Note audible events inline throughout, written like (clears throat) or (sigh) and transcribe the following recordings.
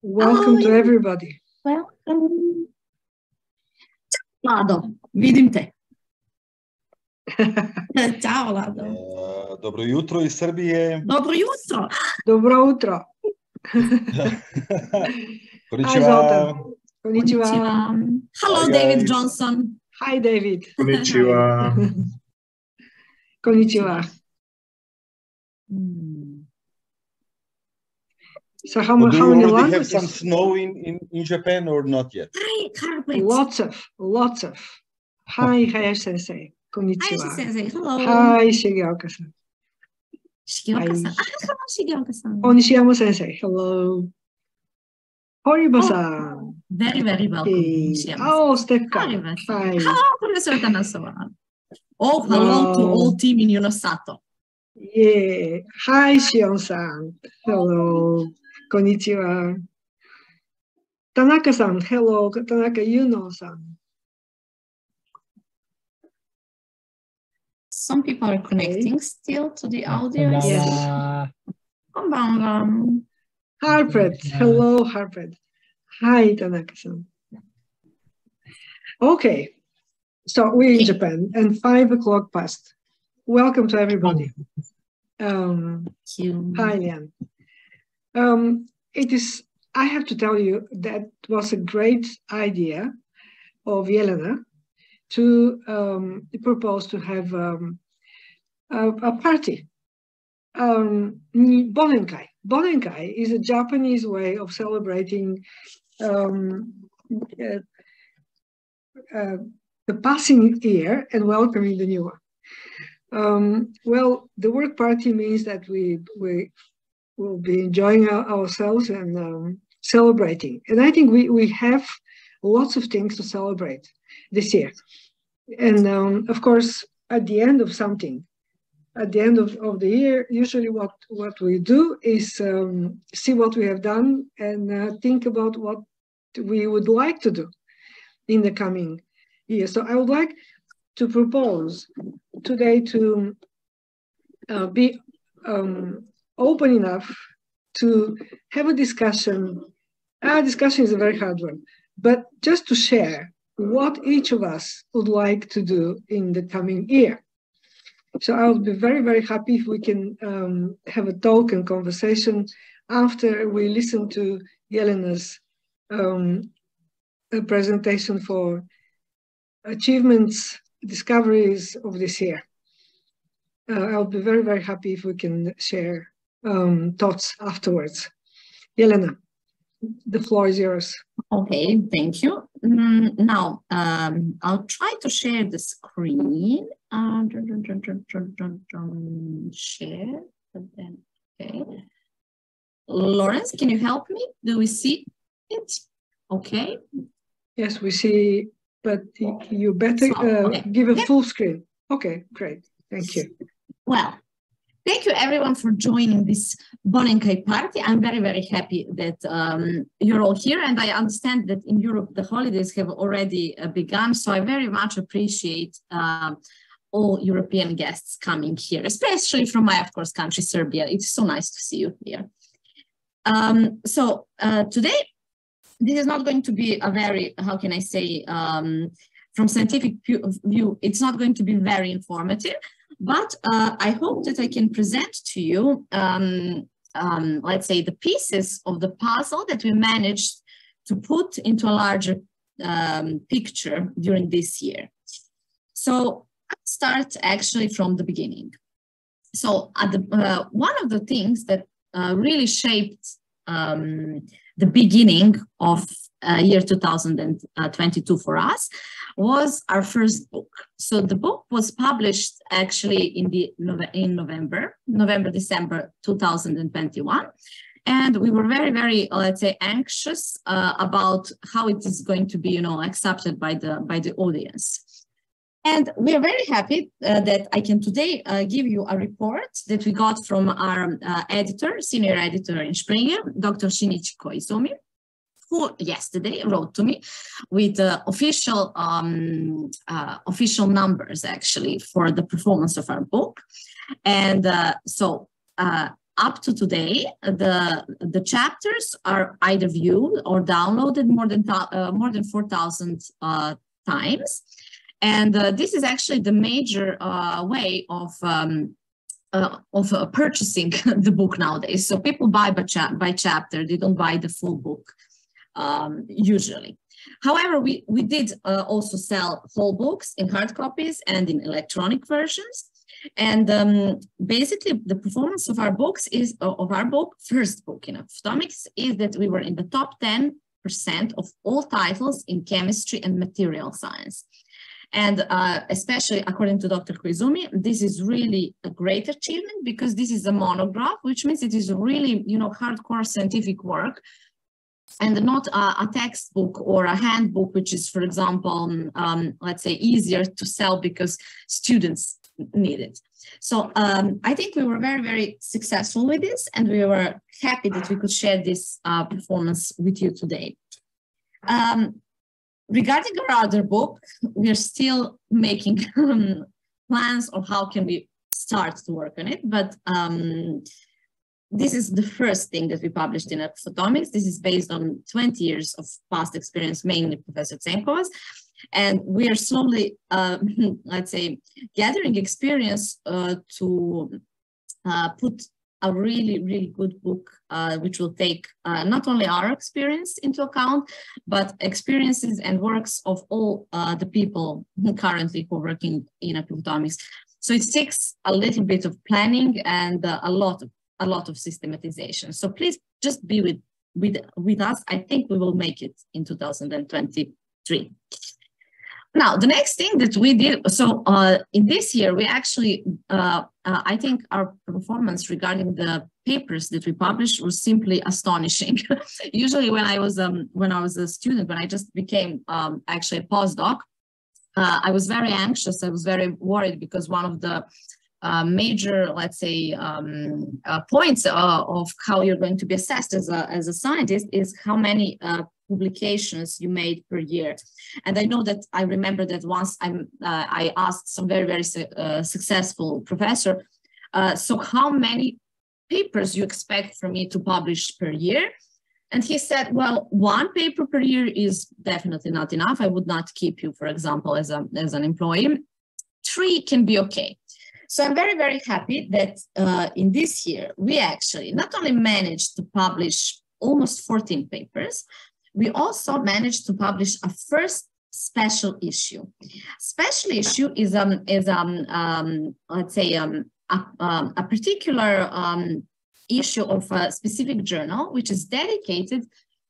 Welcome to everybody. Welcome. Lado, vidim te. (laughs) Ćao, Lado. Uh, dobro jutro iz Srbije. Dobro jutro. Dobro utro. (laughs) Konnichiwa. Konnichiwa. Hello, Hi, David guys. Johnson. Hi, David. Konnichiwa. (laughs) Konnichiwa. So how, Do you how many already have languages? some snow in, in, in Japan or not yet? Hi, carpet. Lots of, lots of. Hi, Hayashi sensei. Hi, Konnichiwa. sensei. Hello. Hi, Shigeoka-san. Shigeoka-san. Hi. Ah, hello, Shigeoka-san. Onishiyama sensei. Hello. Horiba-san. Very, very welcome. Hey. Shigeoka-san. Oh, Stefka. Horiba-san. Hi. Hello, Professor Tanasawa. Oh, hello to all team in Yunosato. Yeah. Hi, Shion-san. Hello. Konnichiwa. Tanaka-san. Hello. Tanaka Yuno-san. Some people are connecting still to the audience. Yes. Konbanwa. Harpred. Hello, Harpred. Hi, Tanaka-san. Okay. So we're in Japan and five o'clock past. Welcome to everybody. Um, Thank you. Hi, Lian. Um, it is, I have to tell you, that was a great idea of Jelena to um, propose to have um, a, a party. Um, Bonenkai. Bonenkai is a Japanese way of celebrating um, uh, uh, the passing year and welcoming the new one. Um, well, the work party means that we we will be enjoying our, ourselves and um, celebrating. And I think we we have lots of things to celebrate this year. And um, of course, at the end of something, at the end of, of the year, usually what what we do is um, see what we have done and uh, think about what we would like to do in the coming year. So I would like to propose today to uh, be um, open enough to have a discussion. Our discussion is a very hard one, but just to share what each of us would like to do in the coming year. So I would be very, very happy if we can um, have a talk and conversation after we listen to Jelena's um, presentation for achievements, discoveries of this year. Uh, I'll be very, very happy if we can share um, thoughts afterwards. Jelena, the floor is yours. Okay, thank you. Mm, now, um, I'll try to share the screen. Uh, dun, dun, dun, share, but then, okay. Lawrence, can you help me? Do we see it? Okay. Yes, we see, but you better uh, give a full screen. Okay, great. Thank you. Well, thank you everyone for joining this Bonenkai party. I'm very, very happy that um, you're all here. And I understand that in Europe, the holidays have already uh, begun. So I very much appreciate um, all European guests coming here, especially from my, of course, country, Serbia. It's so nice to see you here. Um, so uh, today, this is not going to be a very, how can I say, um, from scientific view, it's not going to be very informative. But uh, I hope that I can present to you, um, um, let's say, the pieces of the puzzle that we managed to put into a larger um, picture during this year. So I'll start actually from the beginning. So at the, uh, one of the things that uh, really shaped um, the beginning of uh, year 2022 for us was our first book. So the book was published actually in the in November, November December 2021, and we were very very let's say anxious uh, about how it is going to be you know accepted by the by the audience. And we are very happy uh, that I can today uh, give you a report that we got from our uh, editor, senior editor in Springer, Dr. Shinichi Koizumi, who yesterday wrote to me with official um, uh, official numbers actually for the performance of our book. And uh, so uh, up to today, the, the chapters are either viewed or downloaded more than, uh, more than 4,000 uh, times. And uh, this is actually the major uh, way of um, uh, of uh, purchasing (laughs) the book nowadays. So people buy by, cha by chapter, they don't buy the full book um, usually. However, we, we did uh, also sell whole books in hard copies and in electronic versions. And um, basically, the performance of our books is uh, of our book, first book in Aquaphotomics, is that we were in the top 10% of all titles in chemistry and material science. And uh, especially according to Dr. Koizumi, this is really a great achievement because this is a monograph, which means it is really, you know, hardcore scientific work and not a, a textbook or a handbook, which is, for example, um, let's say easier to sell because students need it. So um, I think we were very, very successful with this and we were happy that we could share this uh, performance with you today. Um, regarding our other book, we are still making (laughs) um, plans of how can we start to work on it, but um, this is the first thing that we published in Aquaphotomics. This is based on 20 years of past experience, mainly Professor Tsenkova's. And we are slowly, uh, (laughs) let's say, gathering experience uh, to uh, put a really, really good book, uh, which will take uh, not only our experience into account, but experiences and works of all uh, the people currently who are working in aquaphotomics. So it takes a little bit of planning and uh, a lot of a lot of systematization. So please just be with with with us. I think we will make it in 2023. Now, the next thing that we did, so uh, in this year, we actually, uh, I think our performance regarding the papers that we published was simply astonishing. (laughs) Usually when I was um, when I was a student, when I just became um, actually a postdoc, uh, I was very anxious. I was very worried because one of the uh, major, let's say, um, uh, points uh, of how you're going to be assessed as a, as a scientist is how many uh, publications you made per year. And I know that I remember that once I'm, uh, I asked some very, very su uh, successful professor, uh, so how many papers you expect for me to publish per year? And he said, well, one paper per year is definitely not enough. I would not keep you, for example, as, a, as an employee. Three can be okay. So I'm very, very happy that uh, in this year, we actually not only managed to publish almost 14 papers, we also managed to publish a first special issue. Special issue is um is um, um let's say um a, um, a particular um issue of a specific journal which is dedicated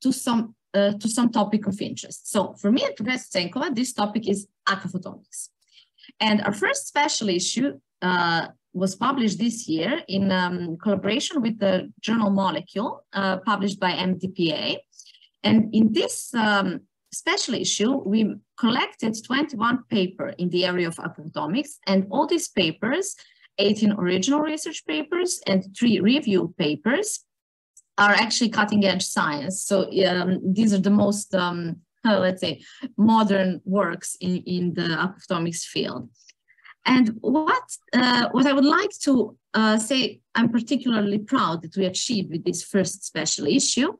to some uh, to some topic of interest. So for me and Professor Tsenkova, this topic is aquaphotomics. And our first special issue uh, was published this year in um, collaboration with the journal Molecule, uh, published by MDPI. And in this um, special issue, we collected 21 papers in the area of aquaphotomics, and all these papers, 18 original research papers and three review papers, are actually cutting edge science. So um, these are the most, um, (laughs) let's say, modern works in, in the aquaphotomics field. And what, uh, what I would like to uh, say I'm particularly proud that we achieved with this first special issue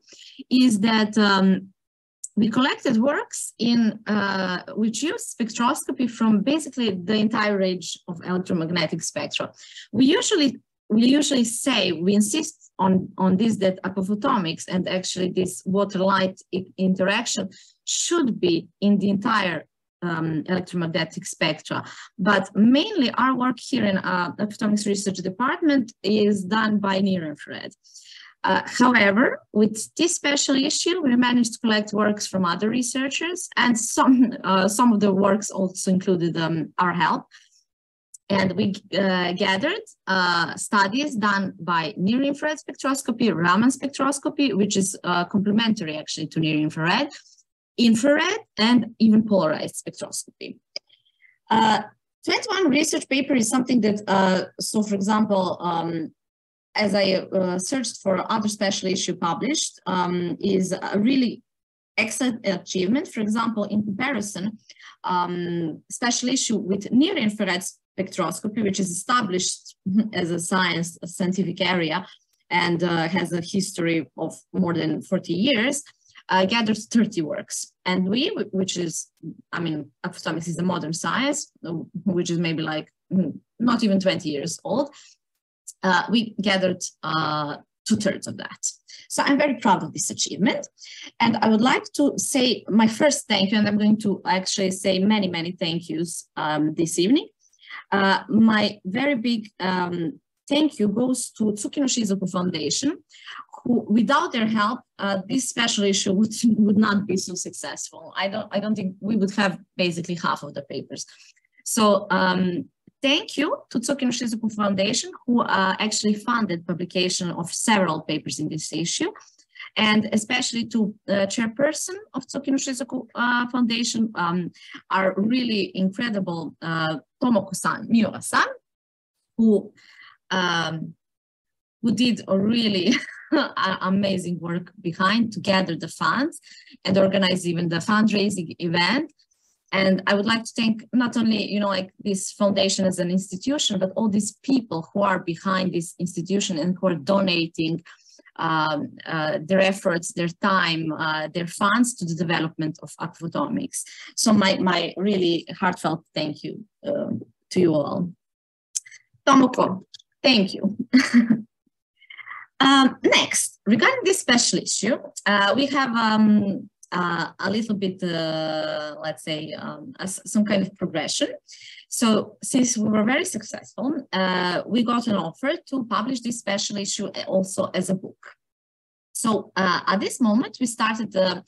is that um, we collected works in uh, which use spectroscopy from basically the entire range of electromagnetic spectra. We usually we usually say we insist on on this that aquaphotomics and actually this water light interaction should be in the entire um, electromagnetic spectra. But mainly our work here in uh, the Photonics Research Department is done by near-infrared. Uh, however, with this special issue, we managed to collect works from other researchers and some, uh, some of the works also included um, our help. And we uh, gathered uh, studies done by near-infrared spectroscopy, Raman spectroscopy, which is uh, complementary actually to near-infrared, infrared, and even polarized spectroscopy. Uh, 21 research paper is something that, uh, so for example, um, as I uh, searched for other special issue published, um, is a really excellent achievement. For example, in comparison, um, special issue with near infrared spectroscopy, which is established as a science, a scientific area, and uh, has a history of more than 40 years, uh, gathers 30 works. And we, which is, I mean, aquaphotomics is a modern science, which is maybe like hmm, not even 20 years old, uh, we gathered uh, two thirds of that. So I'm very proud of this achievement. And I would like to say my first thank you, and I'm going to actually say many, many thank yous um, this evening. Uh, my very big um, thank you goes to Tsukino Shizuku Foundation, without their help, uh, this special issue would, (laughs) would not be so successful. I don't, I don't think we would have basically half of the papers. So um, thank you to Tsukino Shizuku Foundation, who uh, actually funded publication of several papers in this issue, and especially to the chairperson of Tsukino Shizuku uh, Foundation, um, our really incredible uh, Tomoko-san, Miura-san, who um, who did a really (laughs) (laughs) amazing work behind to gather the funds and organize even the fundraising event and I would like to thank not only, you know, like this foundation as an institution, but all these people who are behind this institution and who are donating um, uh, their efforts, their time, uh, their funds to the development of aquaphotomics. So my, my really heartfelt thank you uh, to you all. Tomoko, thank you. (laughs) um, next, regarding this special issue, uh, we have um, uh, a little bit, uh, let's say, um, some kind of progression. So since we were very successful, uh, we got an offer to publish this special issue also as a book. So uh, at this moment, we started uh,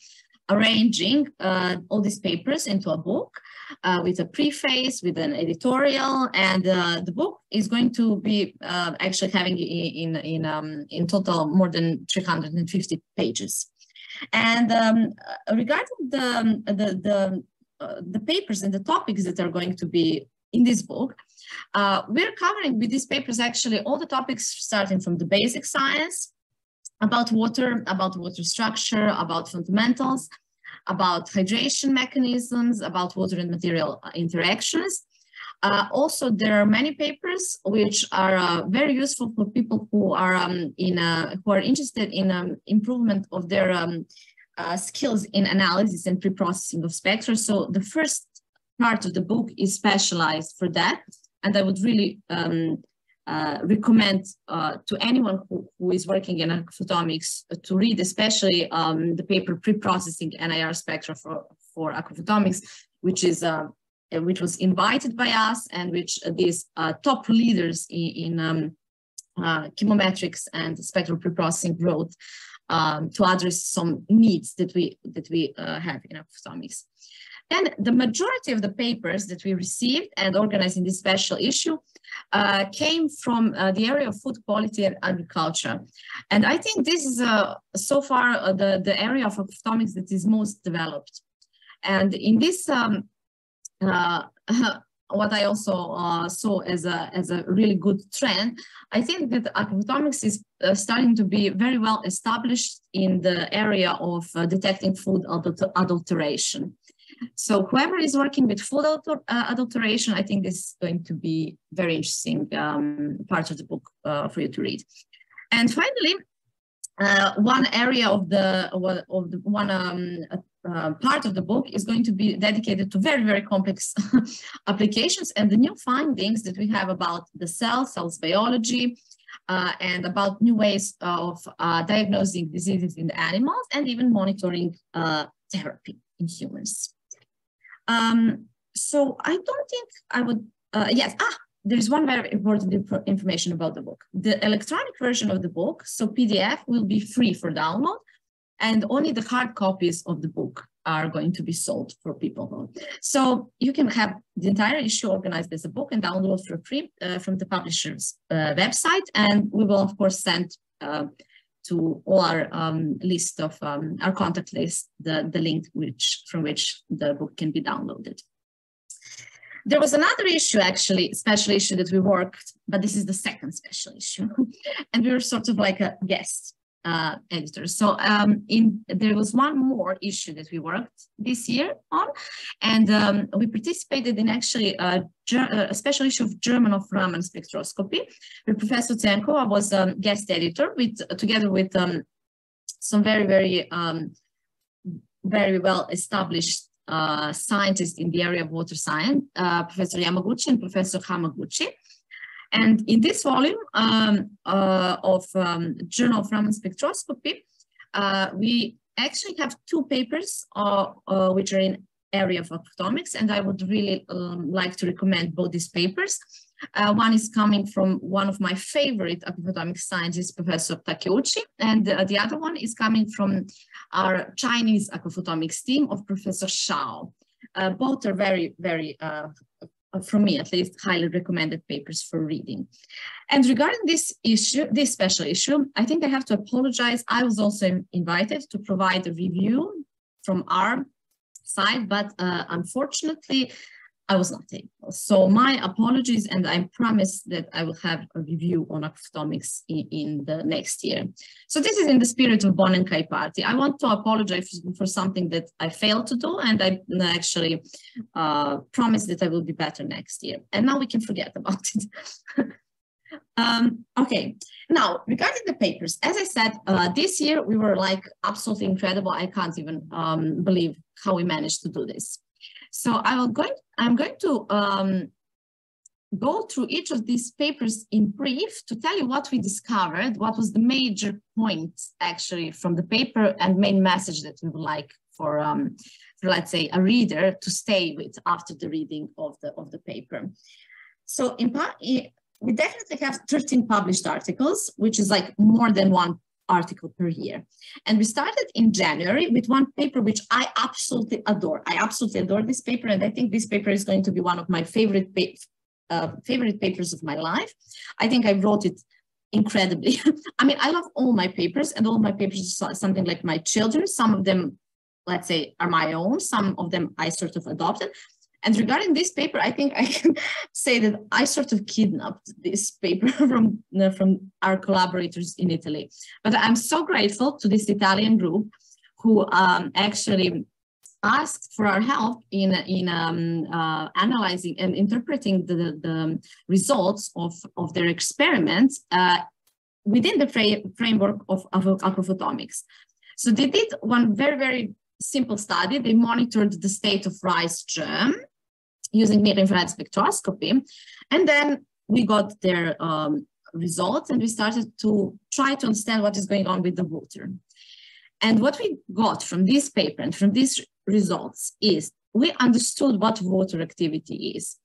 arranging uh, all these papers into a book uh, with a preface, with an editorial, and uh, the book is going to be actually having in in um, in total more than 350 pages. And um, uh, regarding the, um, the, the, uh, the papers and the topics that are going to be in this book, uh, we're covering with these papers actually all the topics starting from the basic science about water, about water structure, about fundamentals, about hydration mechanisms, about water and material uh, interactions, uh, also, there are many papers which are uh, very useful for people who are um, in uh, who are interested in um, improvement of their um, uh, skills in analysis and pre-processing of spectra. So the first part of the book is specialized for that, and I would really um, uh, recommend uh, to anyone who, who is working in aquaphotomics to read, especially um, the paper pre-processing NIR spectra for for aquaphotomics, which is uh, which was invited by us and which uh, these uh, top leaders in, in um, chemometrics and spectral preprocessing wrote um, to address some needs that we that we have in aquaphotomics. Then the majority of the papers that we received and organized in this special issue uh, came from uh, the area of food quality and agriculture. And I think this is uh, so far the, the area of aquaphotomics that is most developed. And in this um, uh, (laughs) what I also uh, saw as a, as a really good trend, I think that aquaphotomics is uh, starting to be very well established in the area of uh, detecting food adulteration. So whoever is working with food uh, adulteration, I think this is going to be very interesting um, part of the book uh, for you to read. And finally, uh, one area of the of the one um, uh, part of the book is going to be dedicated to very very complex (laughs) applications and the new findings that we have about the cell cells biology uh, and about new ways of uh, diagnosing diseases in animals and even monitoring uh, therapy in humans. Um, so I don't think I would, uh, yes, ah, there's one very important information about the book. The electronic version of the book, so PDF, will be free for download, and only the hard copies of the book are going to be sold for people. So you can have the entire issue organized as a book and download for free uh, from the publisher's uh, website, and we will of course send uh, to all our um, list of um, our contact list the, the link which from which the book can be downloaded. There was another issue, actually, special issue that we worked, but this is the second special issue. (laughs) and we were sort of like a guest uh, editors. So um, in there was one more issue that we worked this year on, and um, we participated in actually a, a, special issue of Journal of Raman spectroscopy. With Professor Tsenkova was a guest editor with together with um, some very very um, very well established uh, scientists in the area of water science, uh, Professor Yamaguchi and Professor Hamaguchi. And in this volume um, uh, of um, Journal of Raman Spectroscopy, uh, we actually have two papers uh, uh, which are in area of aquaphotomics, and I would really um, like to recommend both these papers. Uh, one is coming from one of my favorite aquaphotomics scientists, Professor Takeuchi, and uh, the other one is coming from our Chinese aquaphotomics team of Professor Shao. both are very, very from me at least, highly recommended papers for reading. And regarding this issue, this special issue, I think I have to apologize. I was also invited to provide a review from our side, but uh, unfortunately, I was not able. So my apologies, and I promise that I will have a review on aquaphotomics in, in, the next year. So this is in the spirit of Bonenkai party. I want to apologize for, for, something that I failed to do, and I actually uh, promise that I will be better next year. And now we can forget about it. (laughs) Um, okay, now regarding the papers, as I said, uh, this year we were like absolutely incredible. I can't even um, believe how we managed to do this. So I will going, I'm going to um, go through each of these papers in brief to tell you what we discovered, what was the major point actually from the paper and main message that we would like for, um, for let's say a reader to stay with after the reading of the, of the paper. So in part, we definitely have 13 published articles, which is like more than one article per year. And we started in January with one paper which I absolutely adore. I absolutely adore this paper, and I think this paper is going to be one of my favorite pa uh, favorite papers of my life. I think I wrote it incredibly. (laughs) I mean, I love all my papers, and all my papers are something like my children. Some of them, let's say, are my own. Some of them I sort of adopted. And regarding this paper, I think I can (laughs) say that I sort of kidnapped this paper (laughs) from, from our collaborators in Italy. But I'm so grateful to this Italian group who um, actually asked for our help in, in um, uh, analyzing and interpreting the, the results of, of their experiments uh, within the fra framework of, of aquaphotomics. So they did one very, very simple study. They monitored the state of rice germ using near infrared spectroscopy. And then we got their um, results and we started to try to understand what is going on with the water. And what we got from this paper and from these results is we understood what water activity is.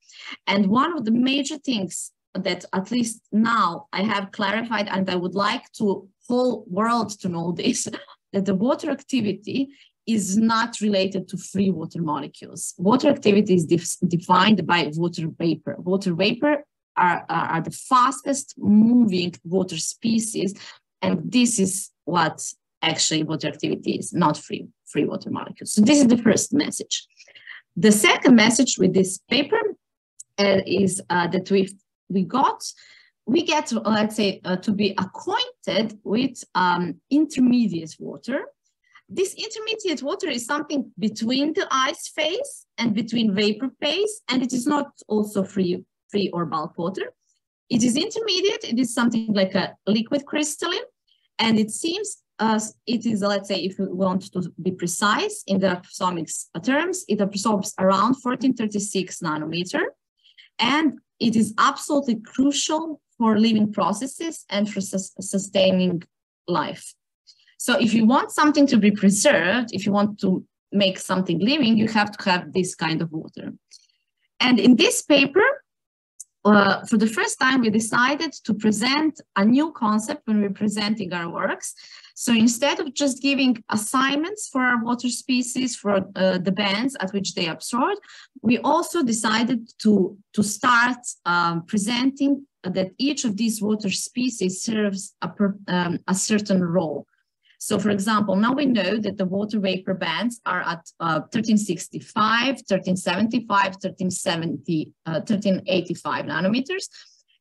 And one of the major things that at least now I have clarified and I would like to whole world to know this, (laughs) that the water activity is not related to free water molecules. Water activity is def defined by water vapor. Water vapor are, are, are, the fastest moving water species, and this is what actually water activity is, not free, free water molecules. So this is the first message. The second message with this paper uh, is uh, that we we got we get, let's say, uh, to be acquainted with um, intermediate water this intermediate water is something between the ice phase and between vapor phase, and it is not also free, free or bulk water. It is intermediate, it is something like a liquid crystalline, and it seems as it is, let's say, if we want to be precise in the aquaphotomics terms, it absorbs around 1436 nanometer, and it is absolutely crucial for living processes and for sustaining life. So if you want something to be preserved, if you want to make something living, you have to have this kind of water. And in this paper, uh, for the first time, we decided to present a new concept when we're presenting our works. So instead of just giving assignments for our water species for uh, the bands at which they absorb, we also decided to, to start um, presenting that each of these water species serves a, per, um, a certain role. So for example, now we know that the water vapor bands are at uh, 1365, 1375, 1370, uh, 1385 nanometers.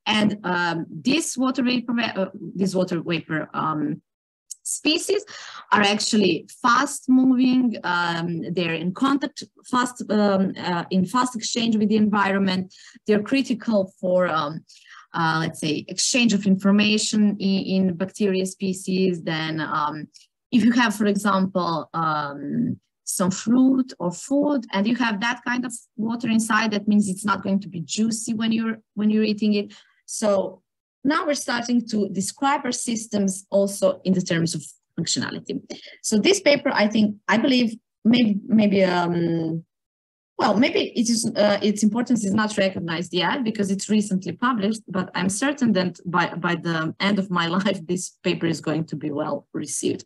And um, this water vapor, uh, this water vapor um, species are actually fast moving. Um, they're in contact fast, um, uh, in fast exchange with the environment. They're critical for, um, uh, let's say, exchange of information in, in bacteria species. Then um, if you have, for example, um, some fruit or food and you have that kind of water inside, that means it's not going to be juicy when you're, when you're eating it. So now we're starting to describe our systems also in the terms of functionality. So this paper, I think, I believe maybe, maybe, um, well, maybe it is, uh, its importance is not recognized yet because it's recently published, but I'm certain that by, by the end of my (laughs) life, this paper is going to be well received.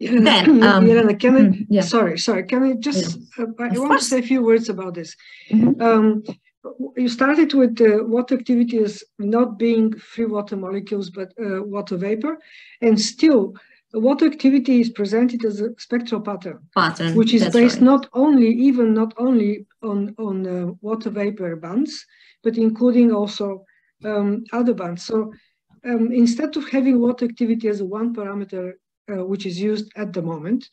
Elena, then, (laughs) um, Elena, can I, (laughs) yeah. sorry, sorry, can I just, yeah. uh, I of want course. to say a few words about this. Mm -hmm. um, you started with uh, water activity as not being free water molecules, but uh, water vapor. And still, water activity is presented as a spectral pattern, pattern which is based right. not only, even not only on, on uh, water vapor bands, but including also um, other bands. So um, instead of having water activity as a one parameter uh, which is used at the moment.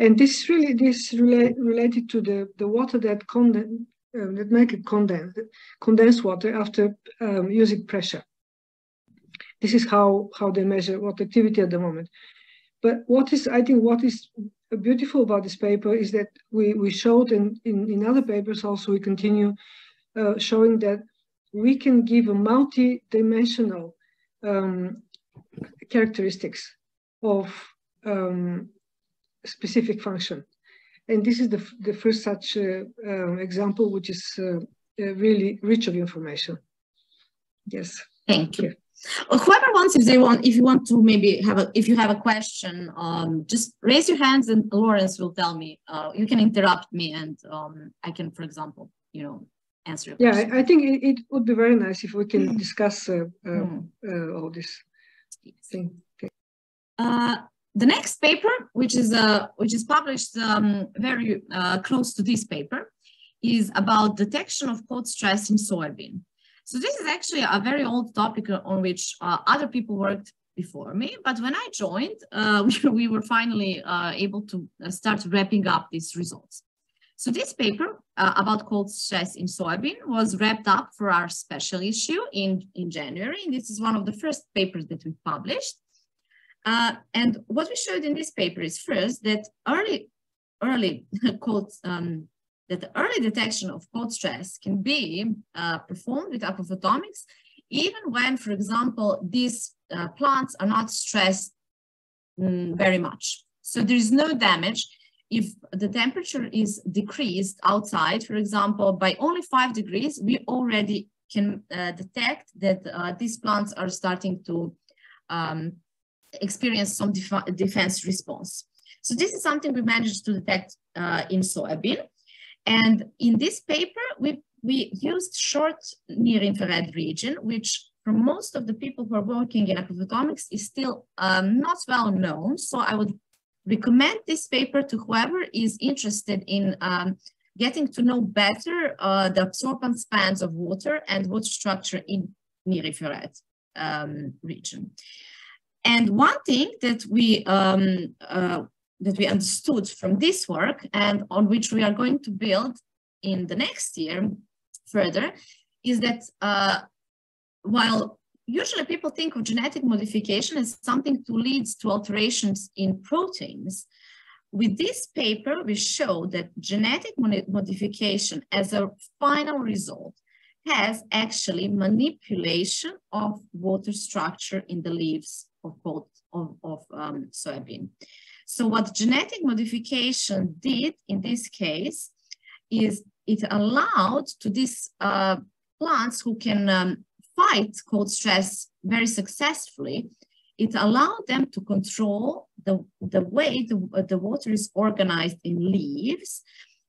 And this really this rela related to the, the water that conden um, that make it condense, condensed water after um, using pressure. This is how, how they measure water activity at the moment. But what is, I think what is beautiful about this paper is that we, we showed in, in, in other papers also, we continue uh, showing that we can give a multi-dimensional um, characteristics of um, specific function. And this is the, the first such uh, uh, example, which is uh, uh, really rich of information. Yes. Thank you. Whoever wants, if they want, if you want to maybe have a, if you have a question, um, just raise your hands and Lawrence will tell me. Uh, you can interrupt me and um, I can, for example, you know, answer. yeah, I, I, think it, it, would be very nice if we can mm. discuss uh, mm. all this thing. Okay. The next paper, which is uh, which is published um, very uh, close to this paper, is about detection of cold stress in soybean. So this is actually a very old topic on which uh, other people worked before me. But when I joined, uh, (laughs) we, we, were finally uh, able to uh, start wrapping up these results. So this paper uh, about cold stress in soybean was wrapped up for our special issue in, in January. And this is one of the first papers that we published. Uh, and what we showed in this paper is first that early, early (laughs) cold, um, that the early detection of cold stress can be uh, performed with aquaphotomics, even when, for example, these uh, plants are not stressed mm, very much. So there is no damage if the temperature is decreased outside, for example, by only five degrees, we already can uh, detect that uh, these plants are starting to um, experience some def defense response. So this is something we managed to detect uh, in soybean. And in this paper, we, we used short near infrared region, which for most of the people who are working in aquaphotomics is still um, not well known. So I would recommend this paper to whoever is interested in um, getting to know better uh, the absorbance bands of water and water structure in near infrared um, region. And one thing that we um, uh, that we understood from this work and on which we are going to build in the next year further is that uh, while usually people think of genetic modification as something to lead to alterations in proteins, with this paper, we show that genetic modification as a final result has actually manipulation of water structure in the leaves of of, of um, soybean. So what genetic modification did in this case is it allowed to these uh, plants who can um, fight cold stress very successfully, it allowed them to control the, the way the, the water is organized in leaves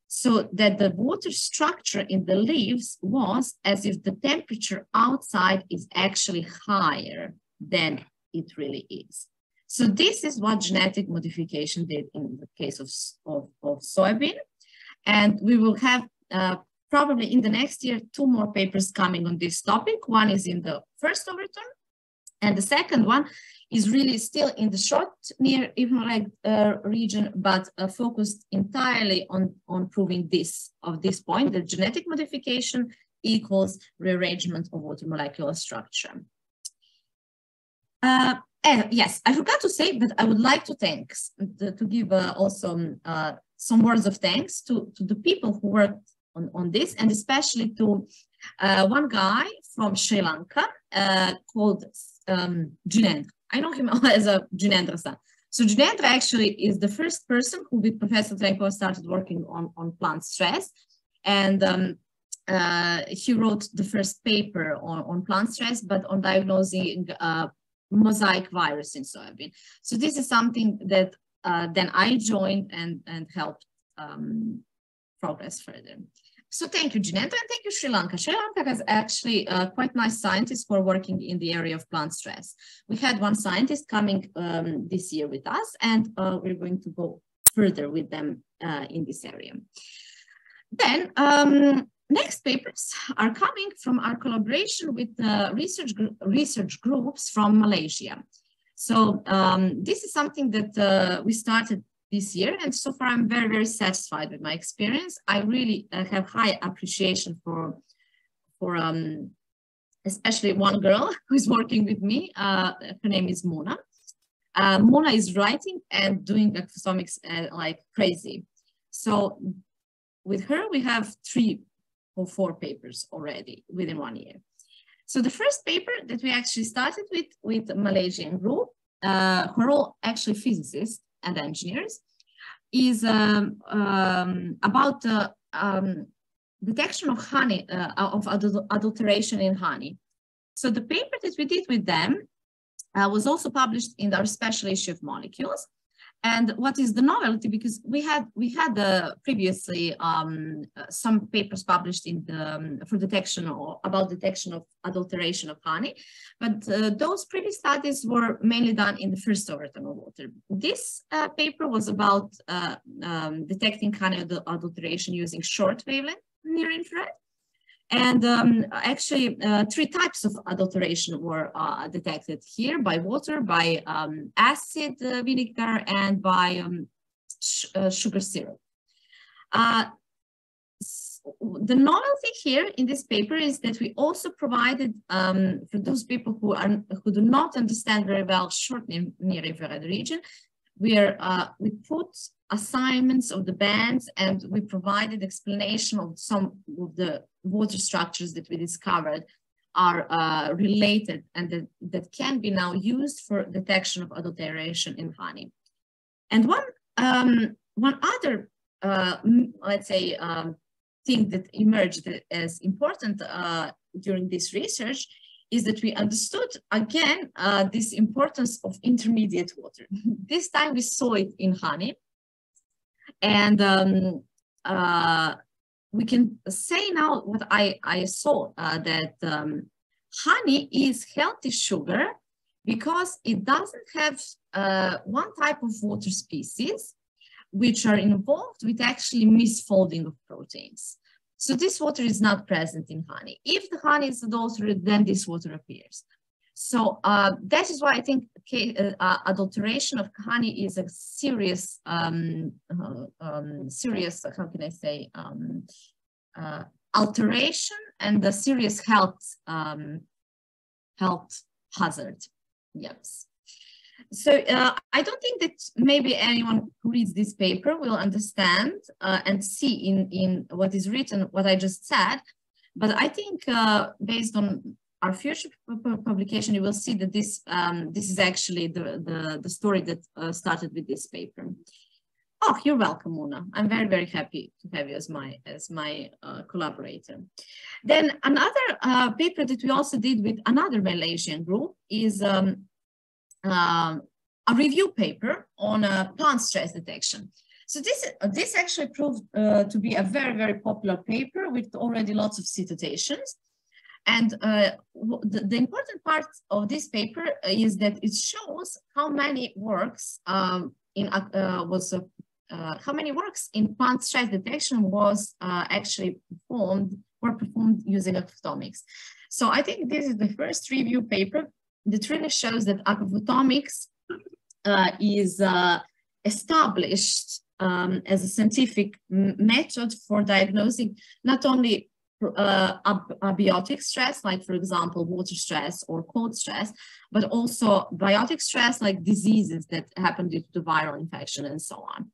so that the water structure in the leaves was as if the temperature outside is actually higher than it really is. So this is what genetic modification did in the case of, of, of soybean. And we will have uh, probably in the next year, two more papers coming on this topic. One is in the first overtone And the second one is really still in the short near infrared uh, region, but uh, focused entirely on, on proving this, of this point, that genetic modification equals rearrangement of water molecular structure. Uh, eh, yes, I forgot to say but I would like to thank, to, to give uh, also uh, some words of thanks to, to the people who worked on, on this, and especially to uh, one guy from Sri Lanka uh, called um, Jinendra. I know him (laughs) as a Junendra san. So Junendra actually is the first person who with Professor Trenko started working on, on plant stress. And um, uh, he wrote the first paper on, on plant stress, but on diagnosing uh, mosaic virus in soybean. So this is something that uh, then I joined and, and helped um, progress further. So thank you, Jeanette, and thank you, Sri Lanka. Sri Lanka has actually uh, quite nice scientists who are working in the area of plant stress. We had one scientist coming um, this year with us, and uh, we're going to go further with them uh, in this area. Then, um, next papers are coming from our collaboration with research, gr research groups from Malaysia. So um, this is something that uh, we started this year. And so far, I'm very, very satisfied with my experience. I really uh, have high appreciation for, for um, especially one girl (laughs) who's working with me. Uh, her name is Mona. Uh, Mona is writing and doing aquaphotomics uh, like crazy. So with her, we have three or four papers already within one year. So the first paper that we actually started with, with Malaysian group, uh, who are all actually physicists, and engineers is um, um, about uh, um, detection of honey, uh, of adulteration in honey. So the paper that we did with them uh, was also published in our special issue of molecules. And what is the novelty? Because we had we had uh, previously um, some papers published in the um, for detection or about detection of adulteration of honey, but uh, those previous studies were mainly done in the first overtone of water. This uh, paper was about uh, um, detecting honey adulteration using short wavelength near infrared. And um, actually, uh, three types of adulteration were uh, detected here by water, by um, acid uh, vinegar, and by um, uh, sugar syrup. Uh, the novelty here in this paper is that we also provided um, for those people who are who do not understand very well short near infrared region, uh, we put assignments of the bands and we provided explanation of some of the water structures that we discovered are uh, related and that, that can be now used for detection of adulteration in honey. And one, um, one other, uh, let's say, um, thing that emerged as important uh, during this research is that we understood again uh, this importance of intermediate water. (laughs) this time we saw it in honey. And um, uh, we can say now what I, I saw uh, that um, honey is healthy sugar because it doesn't have uh, one type of water species which are involved with actually misfolding of proteins. So this water is not present in honey. If the honey is adulterated, then this water appears. So uh, that is why I think uh, uh, adulteration of honey is a serious, um, uh, um, serious, how can I say, um, uh, alteration and a serious health, um, health hazard. Yes. So uh, I don't think that maybe anyone who reads this paper will understand and see in, in what is written, what I just said. But I think uh, based on our future publication, you will see that this, um, this is actually the, the, the story that uh, started with this paper. Oh, you're welcome, Mona. I'm very, very happy to have you as my as my uh, collaborator. Then another uh, paper that we also did with another Malaysian group is um, um, a review paper on uh, plant stress detection. So this, this actually proved uh, to be a very, very popular paper with already lots of citations. And uh, the, the, important part of this paper is that it shows how many works um, in uh, was uh, uh, how many works in plant stress detection was actually performed were performed using aquaphotomics. So I think this is the first review paper that really shows that aquaphotomics uh, is uh, established um, as a scientific method for diagnosing not only uh, abiotic stress, like for example, water stress or cold stress, but also biotic stress, like diseases that happen due to viral infection and so on.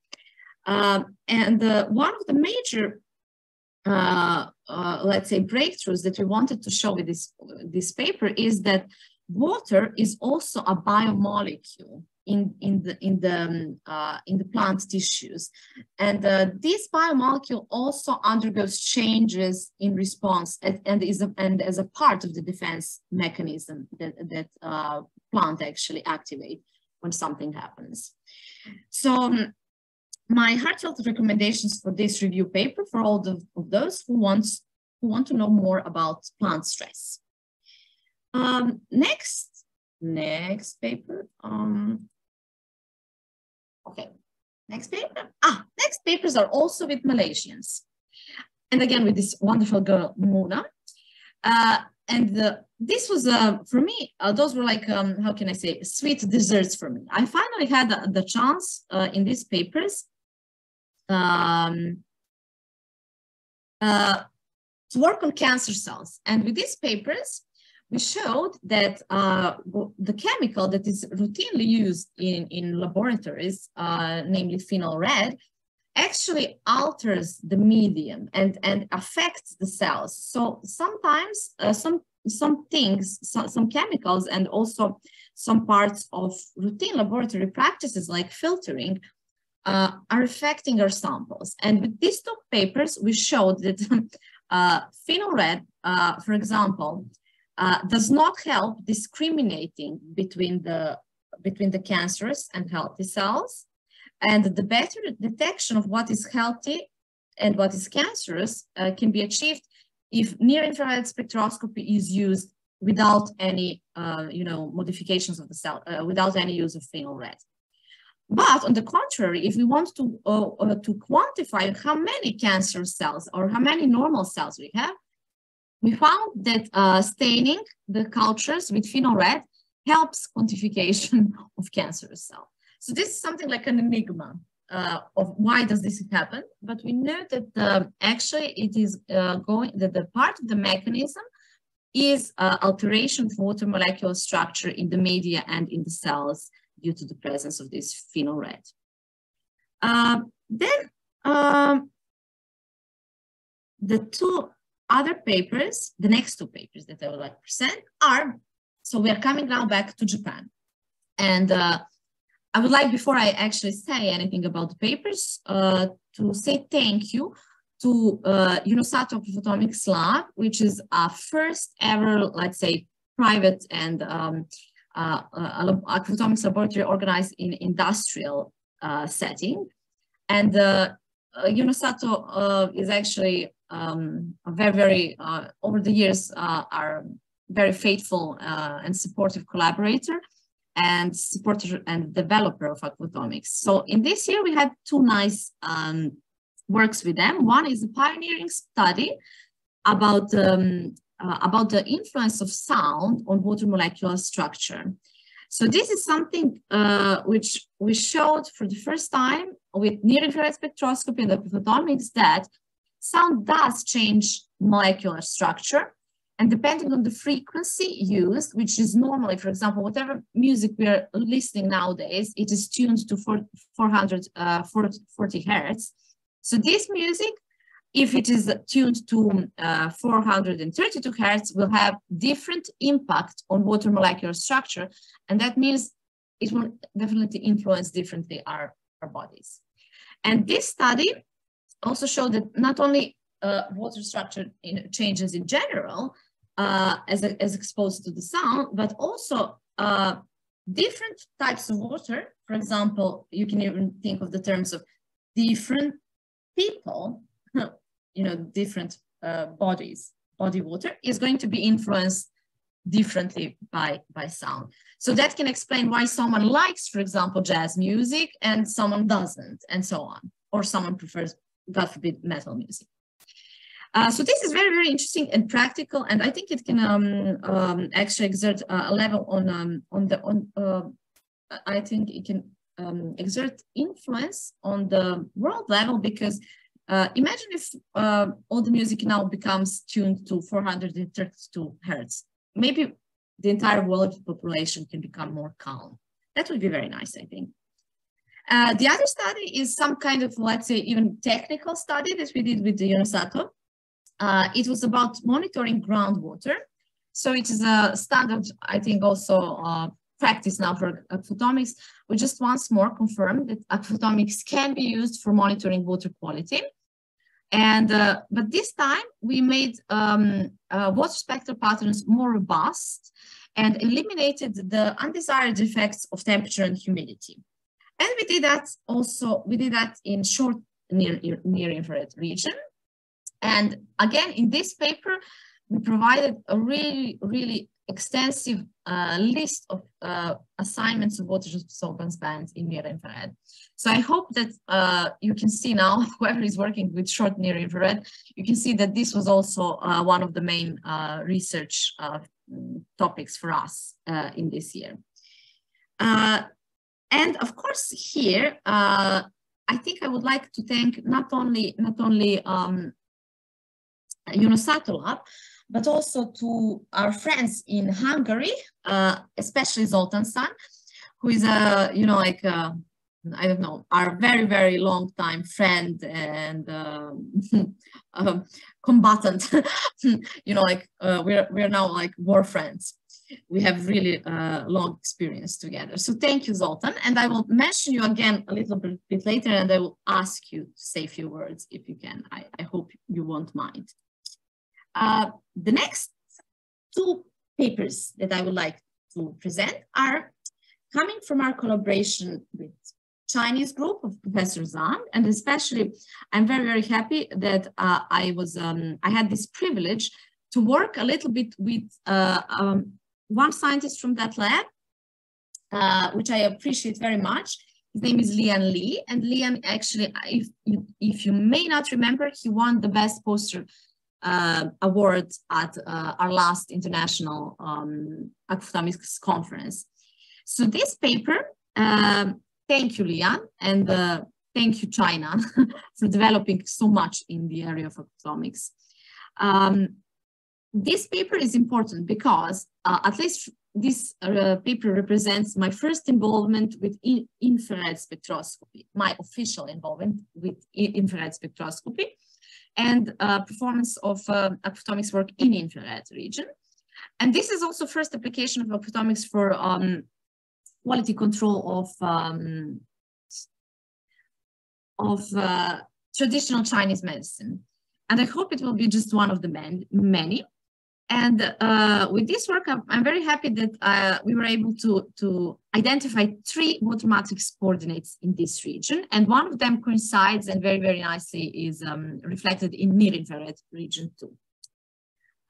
Um, and uh, one of the major, uh, uh, let's say, breakthroughs that we wanted to show with this, this paper is that water is also a biomolecule in, in the in the um, uh, in the plant tissues, and uh, this biomolecule also undergoes changes in response and, and is a, and as a part of the defense mechanism that that uh, plant actually activate when something happens. So. Um, my heartfelt recommendations for this review paper for all the, of those who want, who want to know more about plant stress. Um, next, next paper. Um, okay, next paper. Ah, next papers are also with Malaysians. And again, with this wonderful girl, Mona. Uh, and the, this was, uh, for me, uh, those were like, um, how can I say, sweet desserts for me. I finally had the, the chance uh, in these papers um, uh, to work on cancer cells. And with these papers, we showed that uh, the chemical that is routinely used in, in laboratories, uh, namely phenol red, actually alters the medium and, and affects the cells. So sometimes uh, some, some things, some, some chemicals and also some parts of routine laboratory practices like filtering uh, are affecting our samples. And with these two papers, we showed that (laughs) uh, phenol red, uh, for example, uh, does not help discriminating between the, between the cancerous and healthy cells. And the better detection of what is healthy and what is cancerous uh, can be achieved if near-infrared spectroscopy is used without any, uh, you know, modifications of the cell, without any use of phenol red. But on the contrary, if we want to, uh, uh, to quantify how many cancer cells or how many normal cells we have, we found that uh, staining the cultures with phenol red helps quantification (laughs) of cancerous cell. So this is something like an enigma uh, of why does this happen? But we know that uh, actually it is uh, going, that the part of the mechanism is alteration of water molecular structure in the media and in the cells due to the presence of this phenol red. Uh, then um, the two other papers, the next two papers that I would like to present are, so we are coming now back to Japan. And uh, I would like, before I actually say anything about the papers, uh, to say thank you to uh, Yunosato Photomics Lab, which is our first ever, let's say, private and um, uh, photonics laboratory organized in industrial uh, setting. And uh, Yunosato uh, is actually um, very, very, uh, over the years, uh, are very faithful and supportive collaborator and supporter and developer of aquaphotomics. So in this year, we had two nice um, works with them. One is a pioneering study about um, uh, about the influence of sound on water molecular structure. So this is something uh, which we showed for the first time with near-infrared spectroscopy and the photomics that sound does change molecular structure. And depending on the frequency used, which is normally, for example, whatever music we are listening nowadays, it is tuned to 440 uh, hertz. So this music if it is tuned to uh, 432 hertz, will have different impact on water molecular structure. And that means it will definitely influence differently our, our bodies. And this study also showed that not only uh, water structure in, changes in general uh, as, a, as exposed to the sun, but also uh, different types of water. For example, you can even think of the terms of different people (laughs) you know, different uh, bodies, body water, is going to be influenced differently by, by sound. So that can explain why someone likes, for example, jazz music and someone doesn't, and so on. Or someone prefers, God forbid, metal music. Uh, so this is very, very interesting and practical, and I think it can um, um, actually exert uh, a level on um, on the on. Uh, I think it can um, exert influence on the world level because uh, imagine if uh, all the music now becomes tuned to 432 hertz. Maybe the entire world population can become more calm. That would be very nice, I think. Uh, the other study is some kind of, let's say, even technical study that we did with the UNOSATO. Uh, it was about monitoring groundwater. So it is a standard, I think, also uh, practice now for aquaphotomics. We just once more confirmed that aquaphotomics can be used for monitoring water quality. And, uh, but this time we made um, uh, water spectral patterns more robust and eliminated the undesired effects of temperature and humidity. And we did that also, we did that in short near, near infrared region. And again, in this paper, we provided a really, really extensive uh, list of uh, assignments of water absorbance bands in near infrared. So I hope that uh, you can see now, (laughs) whoever is working with short near infrared, you can see that this was also uh, one of the main uh, research uh, topics for us in this year. And of course here, I think I would like to thank not only, not only um, but also to our friends in Hungary, uh, especially Zoltan San, who is a, you know, like, a, I don't know, our very, very long time friend and uh, (laughs) combatant, (laughs) you know, like uh, we're, we're now like war friends. We have really uh, long experience together. So thank you, Zoltan. And I will mention you again a little bit, later and I will ask you to say a few words if you can. I, I hope you won't mind. Uh, the next two papers that I would like to present are coming from our collaboration with Chinese group of Professor Zhang, and especially I'm very, very happy that uh, I was, um, I had this privilege to work a little bit with uh, um, one scientist from that lab, uh, which I appreciate very much. His name is Lian Li, and Lian actually, if you, if you may not remember, he won the best poster uh, award at uh, our last international um, conference. So this paper, um, thank you, Lian, and uh, thank you, China, (laughs) for developing so much in the area of aquaphotomics. Um, this paper is important because uh, at least this uh, paper represents my first involvement with in infrared spectroscopy, my official involvement with infrared spectroscopy and uh, performance of uh, aquaphotomics work in infrared region. And this is also first application of aquaphotomics for um, quality control of, um, of uh, traditional Chinese medicine. And I hope it will be just one of the man many. And uh, with this work, I'm, I'm very happy that uh, we were able to, to identify three water matrix coordinates in this region. And one of them coincides and very, very nicely is um, reflected in near-infrared region too.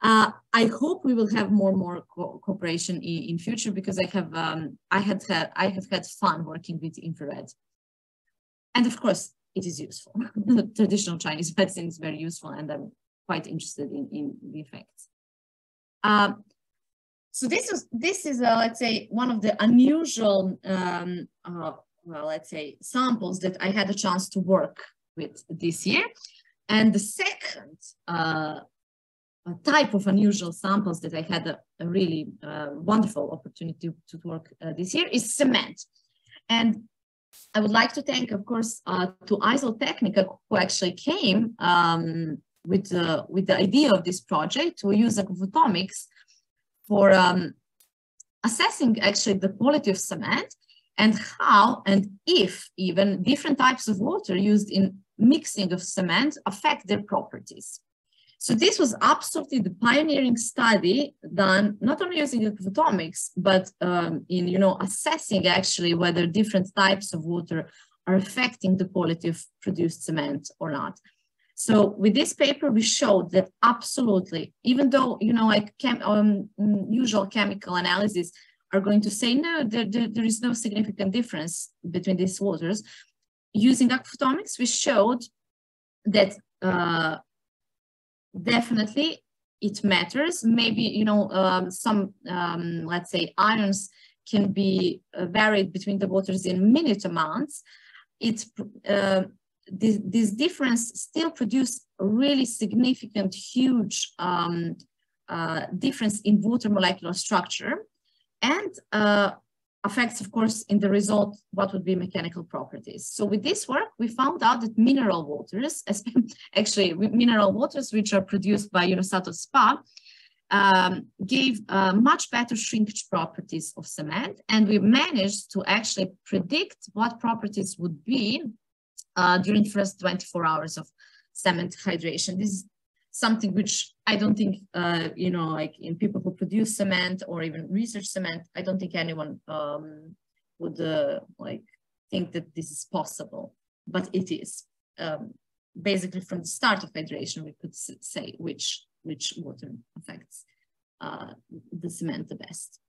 Uh, I hope we will have more and more co cooperation in, in, future because I have um, I had had I have had fun working with infrared, and of course it is useful. (laughs) Traditional Chinese (laughs) medicine is very useful, and I'm quite interested in, in the effects. Um, so this is this is let's say one of the unusual um, uh, well let's say samples that I had a chance to work with this year, and the second uh, type of unusual samples that I had a, a really uh, wonderful opportunity to, to work uh, this year is cement, and I would like to thank, of course, uh, to Isotechnica who actually came um, with, uh, with the idea of this project to use aquaphotomics for um, assessing actually the quality of cement and how and if even different types of water used in mixing of cement affect their properties. So this was absolutely the pioneering study done not only using aquaphotomics, but um, in you know assessing actually whether different types of water are affecting the quality of produced cement or not. So with this paper, we showed that absolutely, even though, you know, like chem um, usual chemical analysis are going to say, no, there, there, there is no significant difference between these waters. Using aquaphotomics, we showed that uh, definitely it matters. Maybe, you know, um, some, um, let's say, ions can be uh, varied between the waters in minute amounts. It's uh, this, this difference still produce really significant, huge um, uh, difference in water molecular structure and uh, affects, of course, in the result, what would be mechanical properties. So with this work, we found out that mineral waters, (laughs) actually mineral waters which are produced by Unosato Spa, um, gave uh, much better shrinkage properties of cement. And we managed to actually predict what properties would be uh, during the first 24 hours of cement hydration. This is something which I don't think, uh, you know, like in people who produce cement or even research cement, I don't think anyone um, would uh, like think that this is possible, but it is. Um, basically from the start of hydration, we could say which, which water affects uh, the cement the best.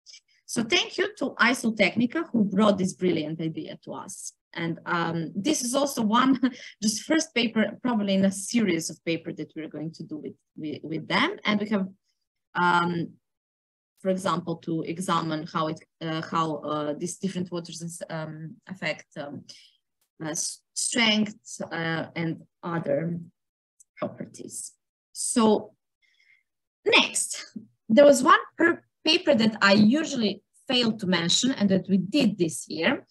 So thank you to Isotechnica who brought this brilliant idea to us. And um, this is also one, (laughs) just first paper, probably in a series of paper that we're going to do with, with, with them. And we have, um, for example, to examine how it, uh, how uh, these different waters um, affect um, uh, strength uh, and other properties. So next, there was one paper that I usually fail to mention and that we did this year.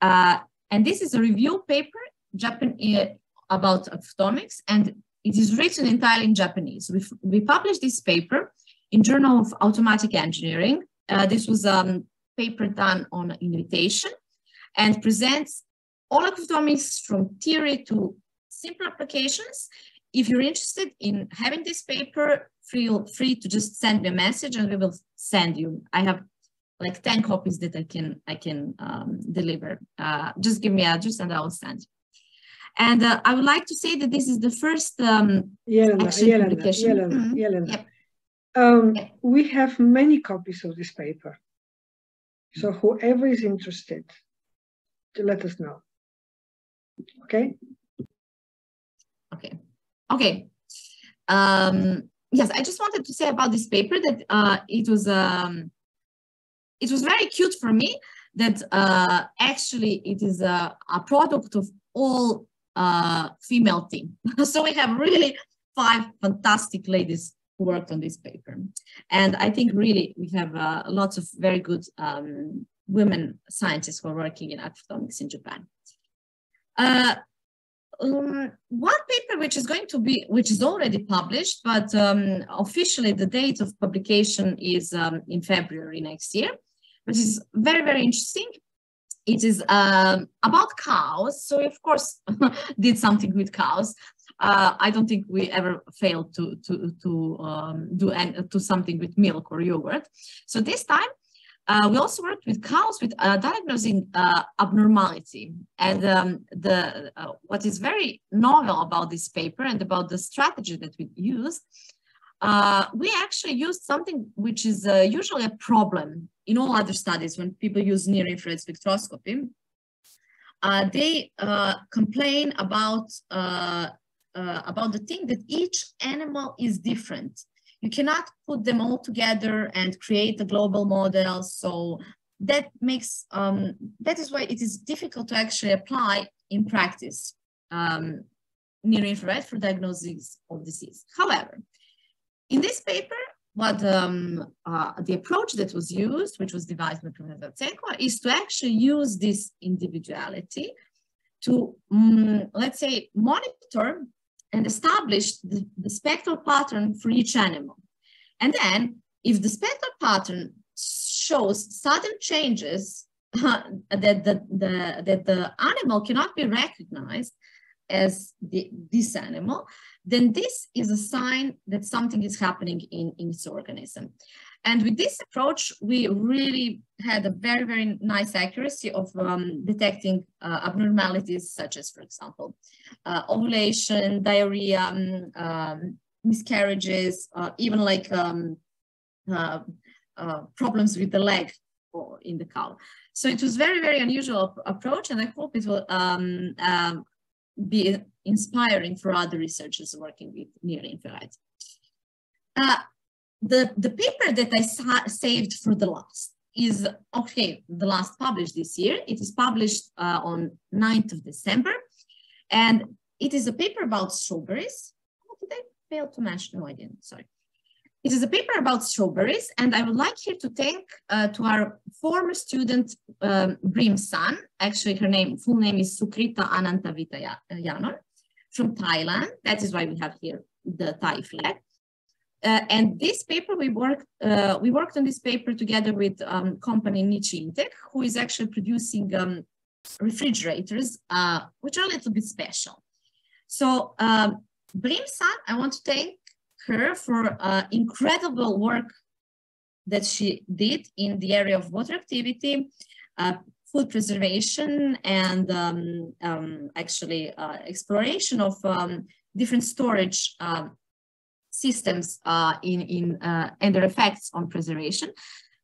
Uh, and this is a review paper Japan, uh, about photonics, and it is written entirely in Japanese. We, we published this paper in Journal of Automatic Engineering. Uh, this was a um, paper done on invitation and presents all photonics from theory to simple applications. If you're interested in having this paper, feel free to just send me a message and we will send you. I have like 10 copies that I can I can um, deliver. Uh, just give me address and I will send. And uh, I would like to say that this is the first um, Jelena, Jelena, publication. Jelena, mm -hmm. Jelena. Yep. Um, yep. We have many copies of this paper. So whoever is interested, to let us know. Okay. Okay. Okay. Um, yes, I just wanted to say about this paper that uh, it was um, it was very cute for me that uh, actually it is a, a product of all uh, female team. (laughs) so we have really five fantastic ladies who worked on this paper. And I think really we have uh, lots of very good um, women scientists who are working in photonics in Japan. Uh, um, one paper which is going to be, which is already published, but um, officially the date of publication is um, in February next year, which is very, very interesting. It is um, about cows. So of course, (laughs) did something with cows. Uh, I don't think we ever failed to to to um, do and to something with milk or yogurt. So this time uh, we also worked with cows with uh, diagnosing uh, abnormality. And um, the uh, what is very novel about this paper and about the strategy that we use uh, we actually use something which is uh, usually a problem in all other studies when people use near infrared spectroscopy. Uh, they uh, complain about, uh, about the thing that each animal is different. You cannot put them all together and create a global model. So that makes, um, that is why it is difficult to actually apply in practice um, near infrared for diagnosis of disease. However, in this paper, what um, uh, the approach that was used, which was devised by Professor Tsenko, is to actually use this individuality to, um, let's say, monitor and establish the, the, spectral pattern for each animal. And then if the spectral pattern shows sudden changes (laughs) that, the, the, that the animal cannot be recognized as the, this animal, then this is a sign that something is happening in, in its organism. And with this approach, we really had a very, very nice accuracy of um, detecting uh, abnormalities such as, for example, uh, ovulation, diarrhea, um, um miscarriages, uh, even like um, uh, uh, problems with the leg or in the cow. So it was very, very unusual approach, and I hope it will um, be inspiring for other researchers working with near infrared. Uh, the, the paper that I saved for the last is, okay, the last published this year. It is published uh, on 9th of December. And it is a paper about strawberries. Oh, did I fail to mention? No, I didn't, sorry. It is a paper about strawberries, and I would like here to thank uh, to our former student, um, Brim San. Actually, her name, full name is Sukrita Anantavitayanon from Thailand. That is why we have here the Thai flag. Uh, and this paper, we worked, uh, we worked on this paper together with um, company Niche Intec, who is actually producing um, refrigerators, uh, which are a little bit special. So um, Brim San, I want to thank her for uh, incredible work that she did in the area of water activity, uh, food preservation, and um, um, actually uh, exploration of um, different storage um, systems uh, in, in, uh, and their effects on preservation.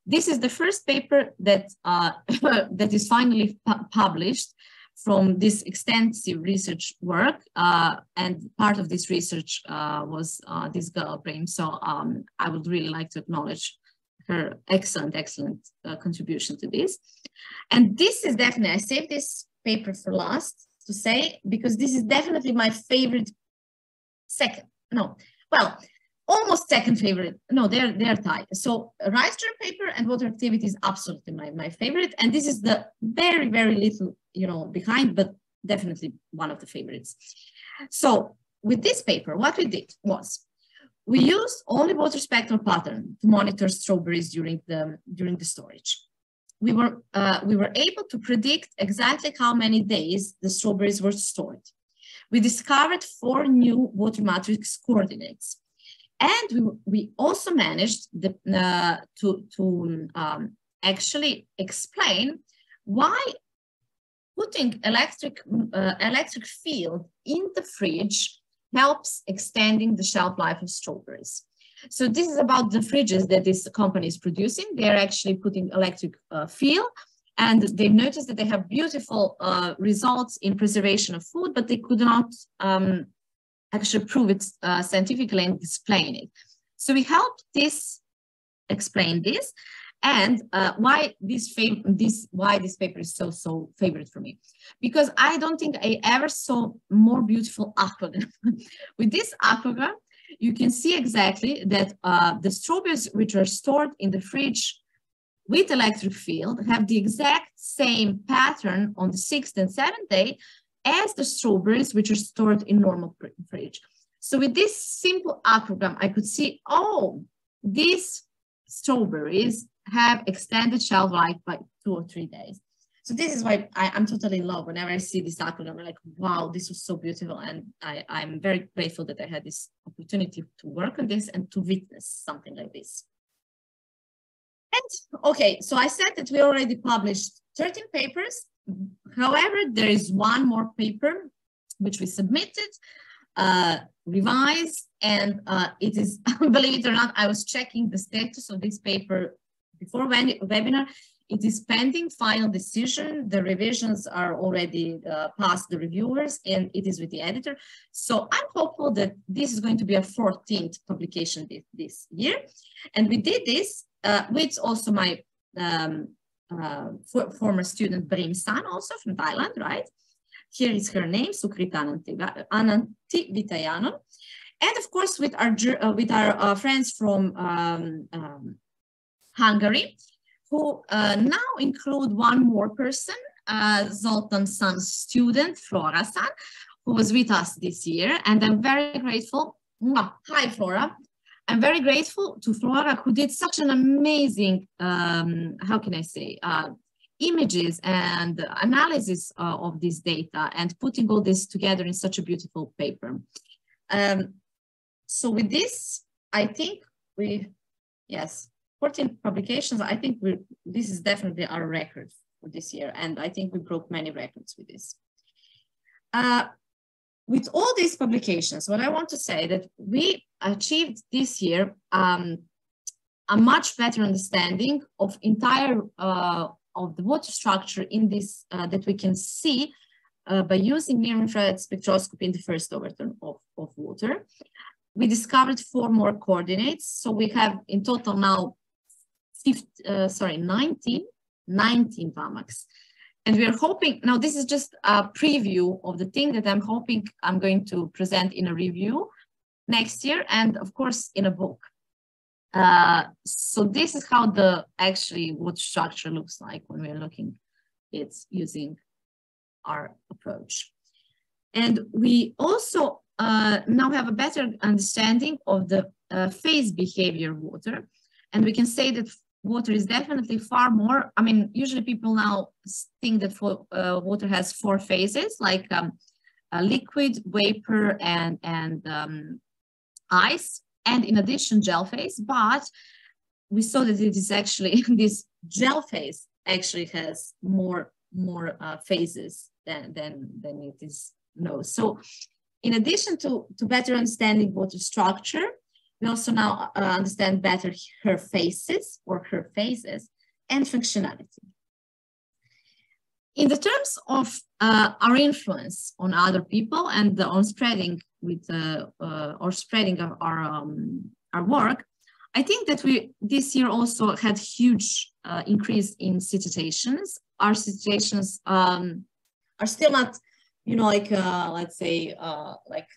This is the first paper that, uh, (laughs) that is finally pu published from this extensive research work. Uh, and part of this research uh, was uh, this girl, Brim. So um, I would really like to acknowledge her excellent, excellent uh, contribution to this. And this is definitely, I saved this paper for last to say, because this is definitely my favorite second, no, well, almost second favorite. No, they're they're tied. So rice germ paper and water activity is absolutely my, my favorite. And this is the very, very little, you know, behind, but definitely one of the favorites. So with this paper, what we did was we used only water spectral pattern to monitor strawberries during the during the storage. We were uh, we were able to predict exactly how many days the strawberries were stored. We discovered four new water matrix coordinates and we, we also managed the, uh, to, to um, actually explain why putting electric, uh, electric field in the fridge helps extending the shelf life of strawberries. So this is about the fridges that this company is producing. They're actually putting electric uh, field and they've noticed that they have beautiful uh, results in preservation of food, but they could not um, actually prove it uh, scientifically and explain it. So we helped this explain this and uh, why this this why this paper is so so favorite for me because I don't think I ever saw more beautiful aquagram. (laughs) With this aquagram, you can see exactly that uh, the strawberries which are stored in the fridge with electric field have the exact same pattern on the sixth and seventh day as the strawberries, which are stored in normal fridge. So with this simple algorithm, I could see, oh, these strawberries have extended shelf life by two or three days. So this is why I, am totally in love. Whenever I see this aquagram, I'm like, wow, this was so beautiful. And I, I'm very grateful that I had this opportunity to work on this and to witness something like this. And okay, so I said that we already published 13 papers However, there is one more paper which we submitted, uh, revised, and uh, it is, (laughs) believe it or not, I was checking the status of this paper before webinar. It is pending final decision. The revisions are already uh, past the reviewers and it is with the editor. So I'm hopeful that this is going to be a 14th publication this, this year. And we did this uh, with also my um, uh, for, former student Brim San, also from Thailand, right? Here is her name, Sukrita Anantivitayanon. And of course, with our, uh, with our uh, friends from um, um, Hungary, who uh, now include one more person, uh, Zoltan San's student, Flora San, who was with us this year. And I'm very grateful. Hi, Flora. I'm very grateful to Flora who did such an amazing, um, how can I say, uh, images and analysis uh, of this data and putting all this together in such a beautiful paper. Um, so with this, I think we, yes, 14 publications, I think we this is definitely our record for this year. And I think we broke many records with this. Uh, with all these publications, what I want to say that we achieved this year um, a much better understanding of entire uh, of the water structure in this uh, that we can see uh, by using near-infrared spectroscopy in the first overtone of, of water. We discovered four more coordinates. So we have in total now 50, uh, sorry, 19, 19 WAMACs. And we are hoping, now this is just a preview of the thing that I'm hoping I'm going to present in a review next year and of course in a book. Uh, so this is how the actually what structure looks like when we're looking it's using our approach. And we also uh, now have a better understanding of the uh, phase behavior water. And we can say that water is definitely far more, I mean, usually people now think that for, uh, water has four phases, like um, liquid, vapor, and, and um, ice, and in addition, gel phase, but we saw that it is actually, (laughs) this gel phase actually has more, more uh, phases than, than, than it is known. So in addition to, to better understanding water structure, we also now uh, understand better her faces or her phases and functionality. In the terms of uh, our influence on other people and the on spreading with uh, uh, or spreading our our, um, our, work, I think that we this year also had huge uh, increase in citations. Our citations um, are still not, you know, like uh, let's say like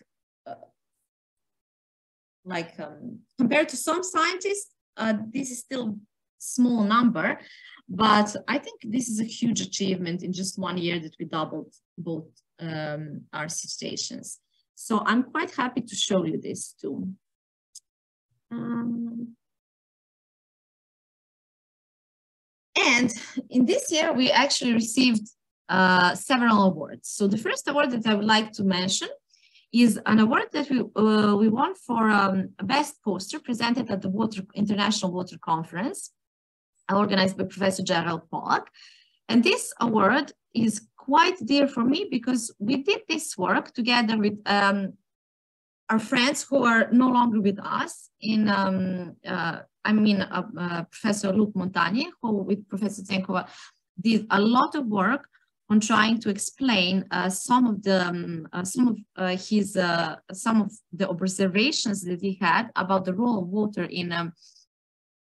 like um, compared to some scientists, uh, this is still small number, but I think this is a huge achievement in just one year that we doubled both um, our citations. So I'm quite happy to show you this too. Um, and in this year, we actually received uh, several awards. So the first award that I would like to mention is an award that we, uh, we won for um, best poster presented at the Water International Water Conference organized by Professor Gerald Pollack. And this award is quite dear for me because we did this work together with um, our friends who are no longer with us in, um, uh, I mean, uh, uh, Professor Luc Montagnier, who with Professor Tsenkova did a lot of work on trying to explain uh, some of the um, uh, some of uh, his uh, some of the observations that he had about the role of water in um,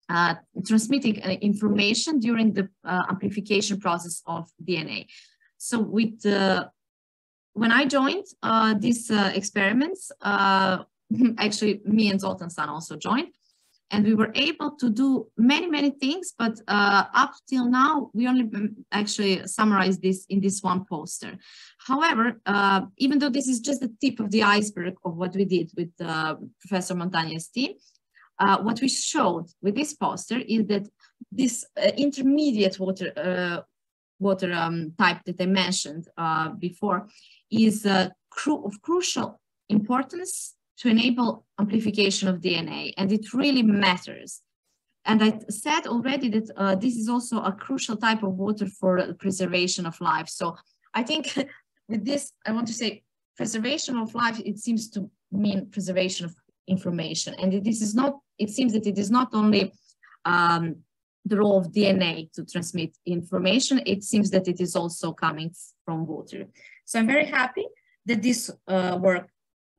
uh, transmitting uh, information during the amplification process of DNA. So with when I joined these experiments, (laughs) actually me and Zoltan San also joined and we were able to do many many things but uh, up till now we only actually summarize this in this one poster. However uh, even though this is just the tip of the iceberg of what we did with uh, professor montagnier's team uh, what we showed with this poster is that this uh, intermediate water uh, water um, type that I mentioned before is cru of crucial importance to enable amplification of DNA, and it really matters. And I said already that uh, this is also a crucial type of water for preservation of life. So I think (laughs) with this, I want to say preservation of life, it seems to mean preservation of information. And this is not, it seems that it is not only um, the role of DNA to transmit information, it seems that it is also coming from water. So I'm very happy that this uh, work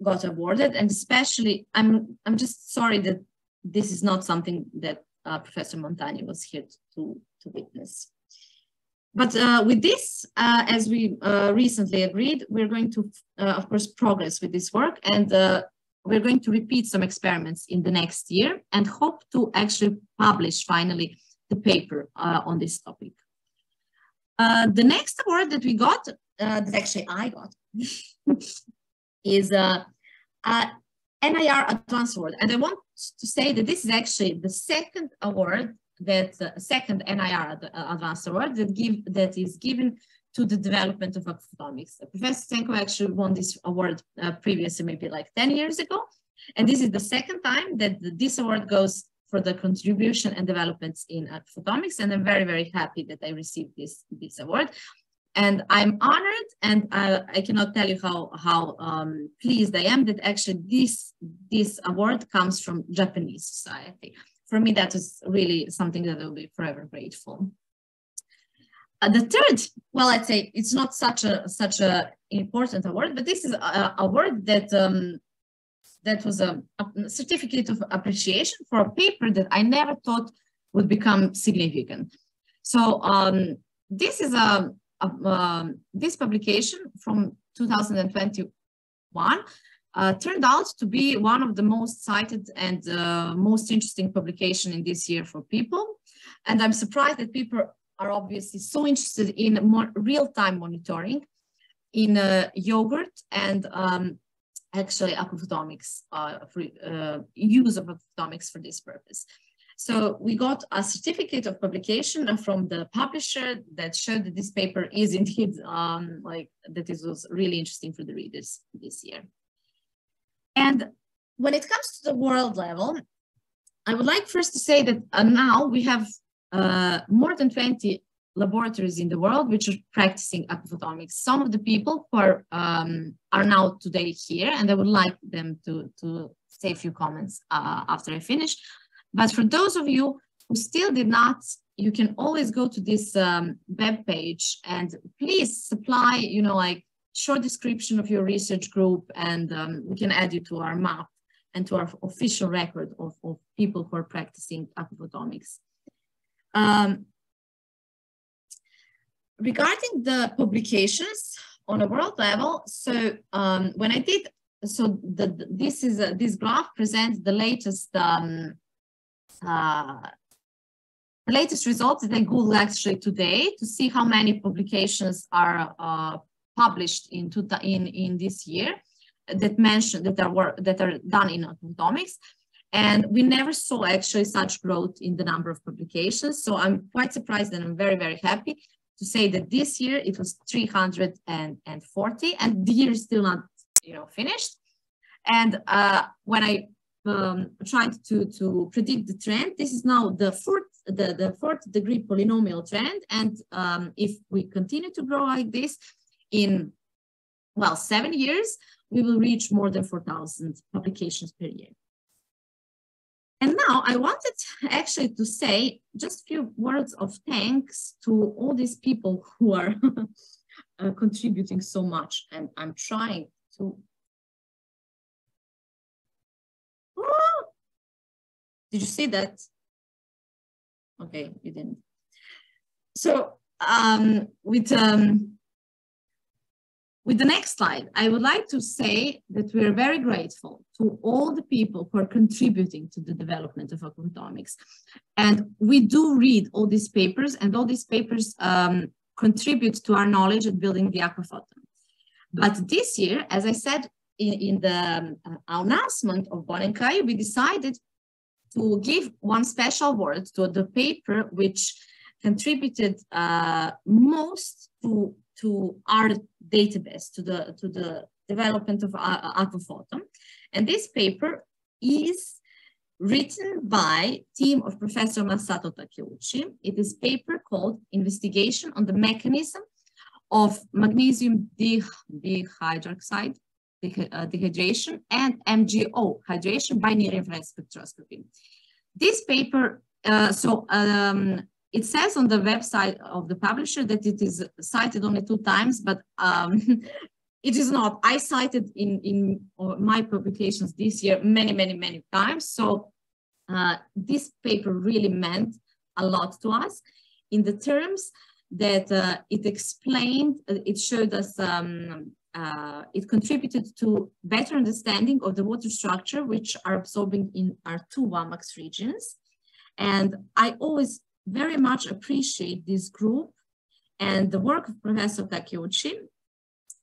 got awarded. And especially i'm i'm just sorry that this is not something that uh, professor Montagnier was here to to witness. But uh, with this uh, as we uh, recently agreed we're going to uh, of course progress with this work. And uh, we're going to repeat some experiments in the next year and hope to actually publish finally the paper on this topic. The next award that we got that actually i got (laughs) is a, uh, NIR Advanced Award. And I want to say that this is actually the second award that uh, second NIR Advanced Award that give that is given to the development of aquaphotomics. Professor Tsenkova actually won this award uh, previously, maybe like 10 years ago. And this is the second time that this award goes for the contribution and developments in aquaphotomics. And I'm very, very happy that I received this, this award and I'm honored, and I, I cannot tell you how how um, pleased I am that actually this this award comes from Japanese society. For me, that is really something that I will be forever grateful. Uh, the third, well, I'd say it's not such a such a important award, but this is a award that um, that was a, a, certificate of appreciation for a paper that I never thought would become significant. So um, this is a um, this publication from 2021 uh, turned out to be one of the most cited and uh, most interesting publication in this year for people. And I'm surprised that people are obviously so interested in more real-time monitoring in uh, yogurt and um, actually aquaphotomics uh, uh, use of aquaphotomics for this purpose. So we got a certificate of publication from the publisher that showed that this paper is indeed um, like that this was really interesting for the readers this year. And when it comes to the world level, I would like first to say that uh, now we have uh, more than 20 laboratories in the world which are practicing aquaphotomics. Some of the people who are, um, are now today here, and I would like them to, to say a few comments uh, after I finish. But for those of you who still did not, you can always go to this um, web page and please supply, you know, like short description of your research group and um, we can add you to our map and to our official record of, of people who are practicing aquaphotomics. Um, regarding the publications on a world level, so um, when I did, so the, this is a, this graph presents the latest um, uh, the latest results that I Googled actually today to see how many publications are uh, published in, in, in this year that mention that are, that are done in aquaphotomics. And we never saw actually such growth in the number of publications. So I'm quite surprised and I'm very, very happy to say that this year it was 340 and the year is still not, you know, finished. And uh, when I um, tried to, to predict the trend, this is now the fourth, the, the fourth degree polynomial trend. And um, if we continue to grow like this in, well, seven years, we will reach more than 4,000 publications per year. And now I wanted actually to say just a few words of thanks to all these people who are (laughs) uh, contributing so much. And I'm trying to. Did you see that? Okay, you didn't. So um, with um, with the next slide, I would like to say that we are very grateful to all the people who are contributing to the development of aquaphotomics. And we do read all these papers and all these papers um, contribute to our knowledge of building the aquaphotome. But this year, as I said in, in the um, announcement of Bonenkai, we decided to give one special word to the paper which contributed uh, most to to our database, to the, to the development of Aquaphotome. And this paper is written by team of Professor Masato Takeuchi. It is paper called Investigation on the Mechanism of Magnesium dihydroxide uh, dehydration and MGO hydration by near-infrared spectroscopy. This paper, uh, so um, it says on the website of the publisher that it is cited only two times, but um, (laughs) it is not. I cited in, in my publications this year many, many, many times. So uh, this paper really meant a lot to us in the terms that uh, it explained, uh, it showed us, um, uh, it contributed to better understanding of the water structure, which are absorbing in our two WAMACS regions. And I always very much appreciate this group and the work of Professor Takeuchi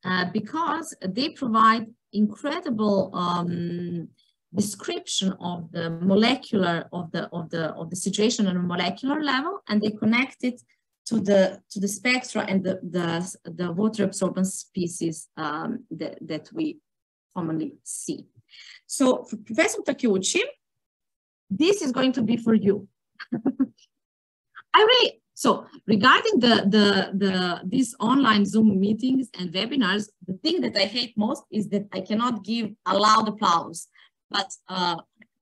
uh, because they provide incredible um, description of the molecular of the of the of the situation on a molecular level and they connect it to the to the spectra and the the, the water absorbance species um, that, that we commonly see. So for Professor Takeuchi, this is going to be for you. (laughs) I really so regarding the the the these online Zoom meetings and webinars, the thing that I hate most is that I cannot give a loud applause. But uh,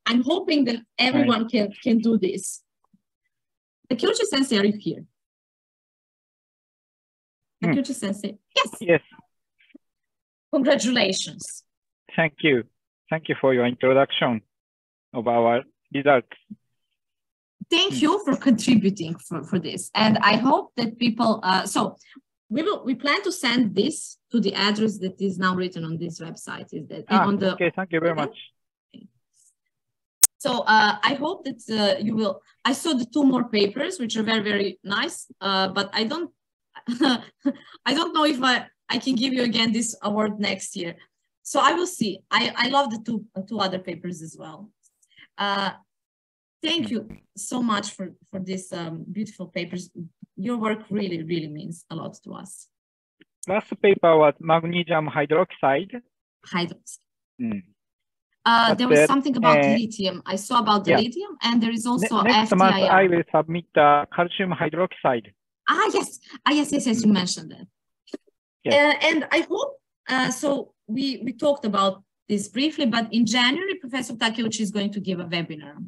I'm hoping that everyone right. can can do this. Takeuchi sensei, are you here? Takeuchi Sensei. Yes. Yes. Congratulations. Thank you. Thank you for your introduction of our results. Thank you for contributing for, for this. And I hope that people, uh, so we will, we plan to send this to the address that is now written on this website. Is that Ah, on the, okay, thank you very much. so uh, I hope that uh, you will, I saw the two more papers, which are very, very nice, uh, but I don't, (laughs) I don't know if I, I can give you again this award next year. So I will see. I, I love the two, uh, two other papers as well. Uh, thank you so much for, for these um, beautiful papers. Your work really, really means a lot to us. Last paper was magnesium hydroxide. Hydros. Mm. Uh, there was something about uh, lithium. I saw about the yeah. lithium, and there is also next month, I will submit the calcium hydroxide. Ah, yes. Ah, yes, yes, yes. You mentioned that. Yes. Uh, and I hope uh, so. We we talked about this briefly, but in January, Professor Takeuchi is going to give a webinar.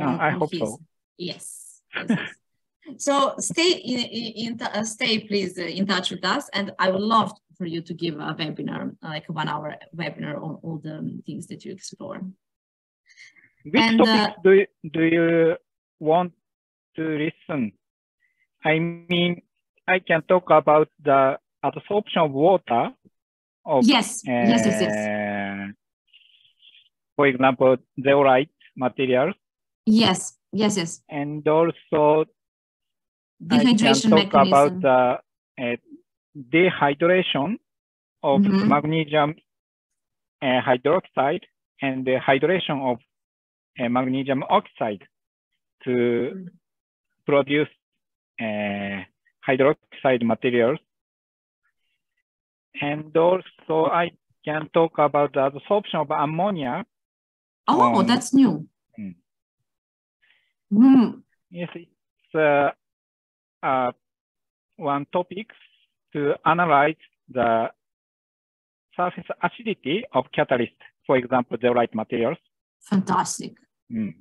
Uh, I hope so. Yes. yes, yes. so stay in, in, in uh, stay please uh, in touch with us, and I would love for you to give a webinar, like a one-hour webinar on all the things that you explore. Which And, uh, topics do you, do you want to listen? I mean, I can talk about the absorption of water of, Yes, yes, yes, yes. uh, for example, zeolite materials, Yes, yes, yes. and also I can talk mechanism. about the uh, dehydration of Mhm. magnesium uh, hydroxide and the hydration of uh, magnesium oxide to produce uh, hydroxide materials. And also I can talk about the absorption of ammonia. Oh, um, that's new. mm. Hmm. Yes, it's uh, uh, one topic to analyze the surface acidity of catalyst, for example, zeolite materials. Fantastic. Mm.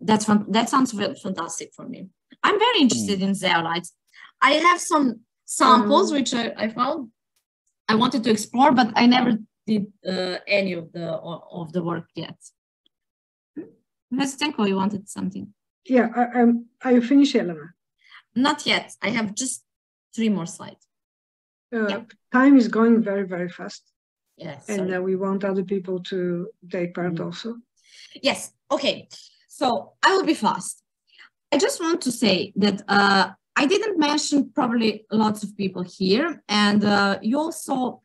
That's. That sounds fantastic for me. I'm very interested Hmm. in zeolites. I have some samples Um, which I, I found I wanted to explore, but I never did uh, any of the of the work yet. Vestenko, you wanted something? Yeah, I, I'm, are you finished, Jelena? Not yet. I have just three more slides. Uh, Yeah. Time is going very, very fast. Yes. And uh, we want other people to take part Mhm. also. Yes. Okay. So I will be fast. I just want to say that uh, I didn't mention probably lots of people here, and uh, you also,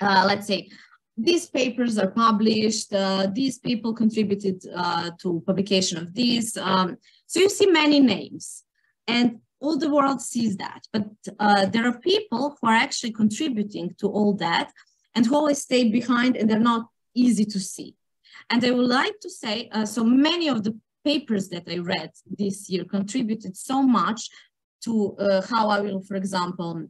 uh, let's say, these papers are published. Uh, these people contributed uh, to publication of these. Um, so you see many names, and all the world sees that. But uh, there are people who are actually contributing to all that, and who always stay behind, and they're not easy to see. And I would like to say, uh, so many of the papers that I read this year contributed so much to uh, how I will, for example,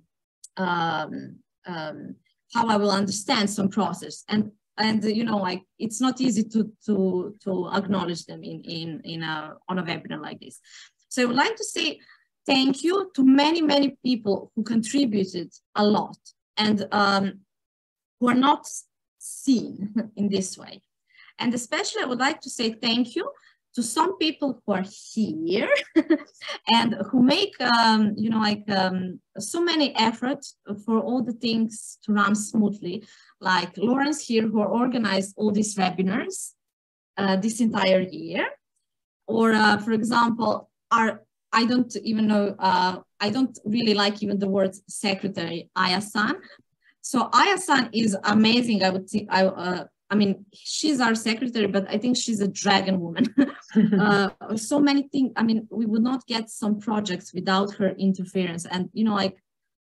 um, um, how I will understand some process. And and you know, like it's not easy to to to acknowledge them in in in a on a webinar like this. So I would like to say thank you to many many people who contributed a lot and um, who are not seen (laughs) in this way. And especially I would like to say thank you to some people who are here (laughs) and who make, um, you know, like um, so many efforts for all the things to run smoothly, like Lawrence here who organized all these webinars uh, this entire year. Or uh, for example, our, I don't even know, uh, I don't really like even the word secretary, Ayasan. So Ayasan is amazing. I would think, I, uh, I mean, she's our secretary, but I think she's a dragon woman. (laughs) uh, so many things. I mean, we would not get some projects without her interference. And, you know, like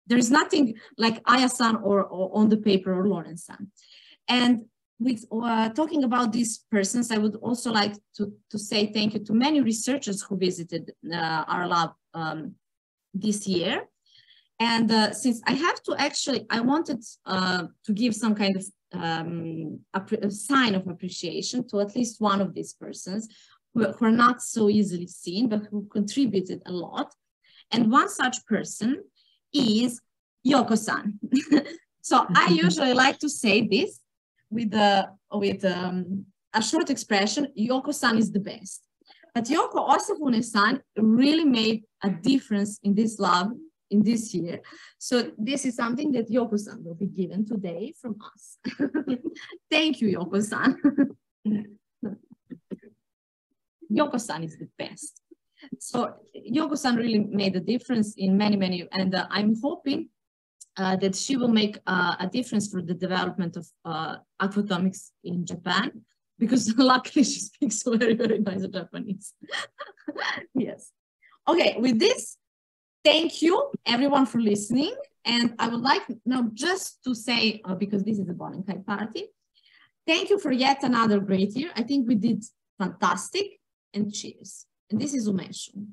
there's nothing like Ayasan or, or on the paper or Lawrence-san. And with uh, talking about these persons, I would also like to, to say thank you to many researchers who visited uh, our lab um, this year. And uh, since I have to actually, I wanted uh, to give some kind of um, a, sign of appreciation to at least one of these persons who, who, are not so easily seen, but who contributed a lot. And one such person is Yoko-san. (laughs) so I (laughs) usually like to say this with a with um, a short expression. Yoko-san is the best. But Yoko Osafune-san really made a difference in this lab in this year. So this is something that Yoko-san will be given today from us. (laughs) Thank you, Yoko-san. (laughs) Yoko-san is the best. So Yoko-san really made a difference in many, many, and uh, I'm hoping uh, that she will make uh, a difference for the development of uh, aquaphotomics in Japan, because (laughs) luckily she speaks very, very nice Japanese. yes. Okay, with this, thank you everyone for listening. And I would like now just to say, uh, because this is a Bonenkai party, thank you for yet another great year. I think we did fantastic and cheers. And this is Umeshu.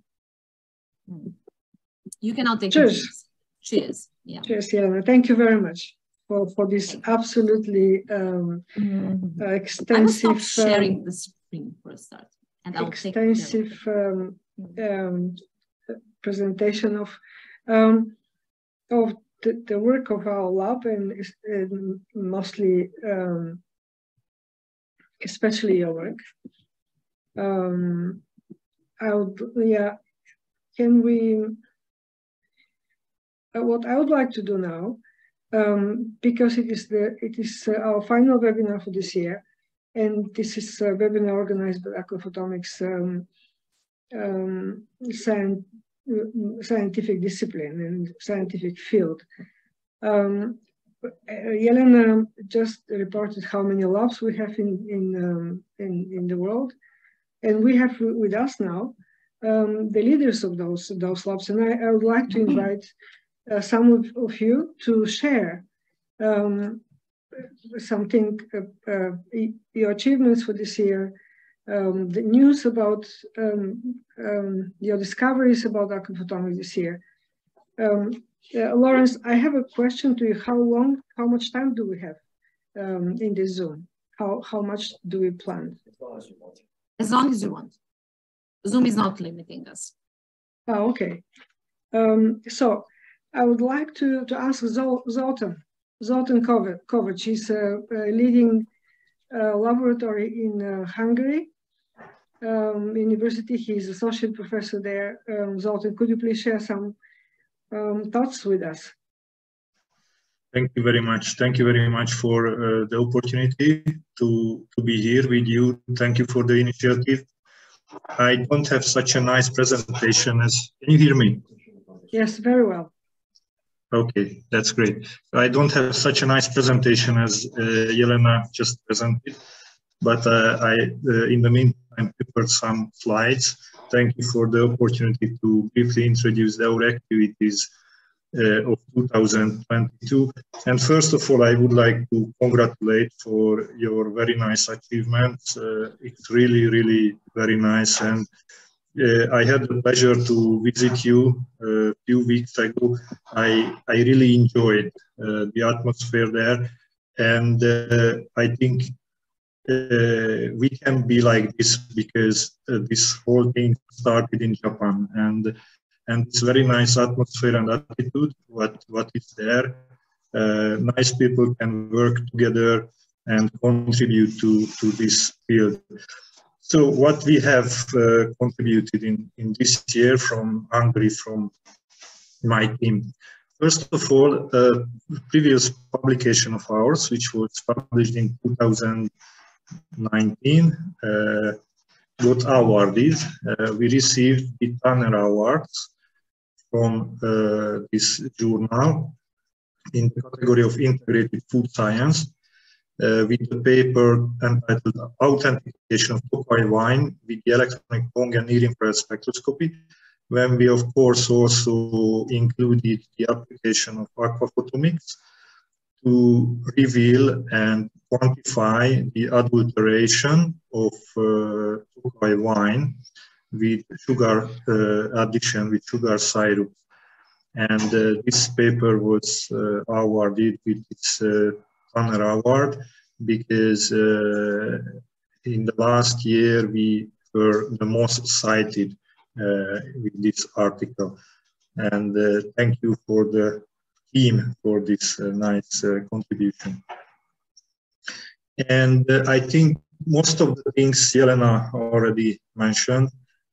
You cannot take cheers. Cheers. Yeah. Cheers, Jelena. Thank you very much for, for this absolutely um, mm-hmm. uh, extensive. I will stop sharing um, the screen for a start. And I'll extensive um, um, presentation of um, of the, the, work of our lab and, and mostly um, especially your work. Um, I would, yeah, can we, uh, what I would like to do now, um, because it is the it is uh, our final webinar for this year, and this is a webinar organized by Aquaphotomics um, um, scientific discipline and scientific field. Um, Jelena just reported how many labs we have in in um, in, in the world, and we have with us now um, the leaders of those those labs. And I, I would like to (laughs) invite uh, some of, of, you to share um, something, uh, uh, your achievements for this year, um, the news about um, um, your discoveries about aquaphotometry this year. Um, uh, Lawrence, I have a question to you. How long, how much time do we have um, in this Zoom? How, how much do we plan? As long as you want. Zoom is not limiting us. Oh, okay. Um, so I would like to, to ask Zol, Zoltan, Zoltan Kovacs. He's a, a leading uh, laboratory in uh, Hungary um, University. He's associate professor there. Um, Zoltan, could you please share some um, thoughts with us? Thank you very much. Thank you very much for uh, the opportunity to, to be here with you. Thank you for the initiative. I don't have such a nice presentation as, can you hear me? Yes, very well. Okay, that's great. I don't have such a nice presentation as uh, Jelena just presented, but uh, I, uh, in the meantime, prepared some slides. Thank you for the opportunity to briefly introduce our activities uh, of 2022. And first of all, I would like to congratulate for your very nice achievements. Uh, it's really, really very nice. And uh, I had the pleasure to visit you a few weeks ago. I, I really enjoyed the atmosphere there. And I think uh, we can be like this because uh, this whole thing started in Japan. And and it's very nice atmosphere and attitude what what is there. Uh, nice people can work together and contribute to to this field. So what we have uh, contributed in in this year from hungary from my team. First of all a previous publication of ours which was published in 2019 uh, got awarded. Uh, we received the Tanner Awards from uh, this journal in the category of integrated food science uh, with the paper entitled Authentication of Tokaji wine with the electronic tongue and near-infrared spectroscopy, when we of course also included the application of aquaphotomics to reveal and quantify the adulteration of uh, wine with sugar uh, addition with sugar syrup. And uh, this paper was uh, awarded with its Tanner Award because in the last year we were the most cited with this article. And thank you for the team for this nice contribution. And I think most of the things Jelena already mentioned,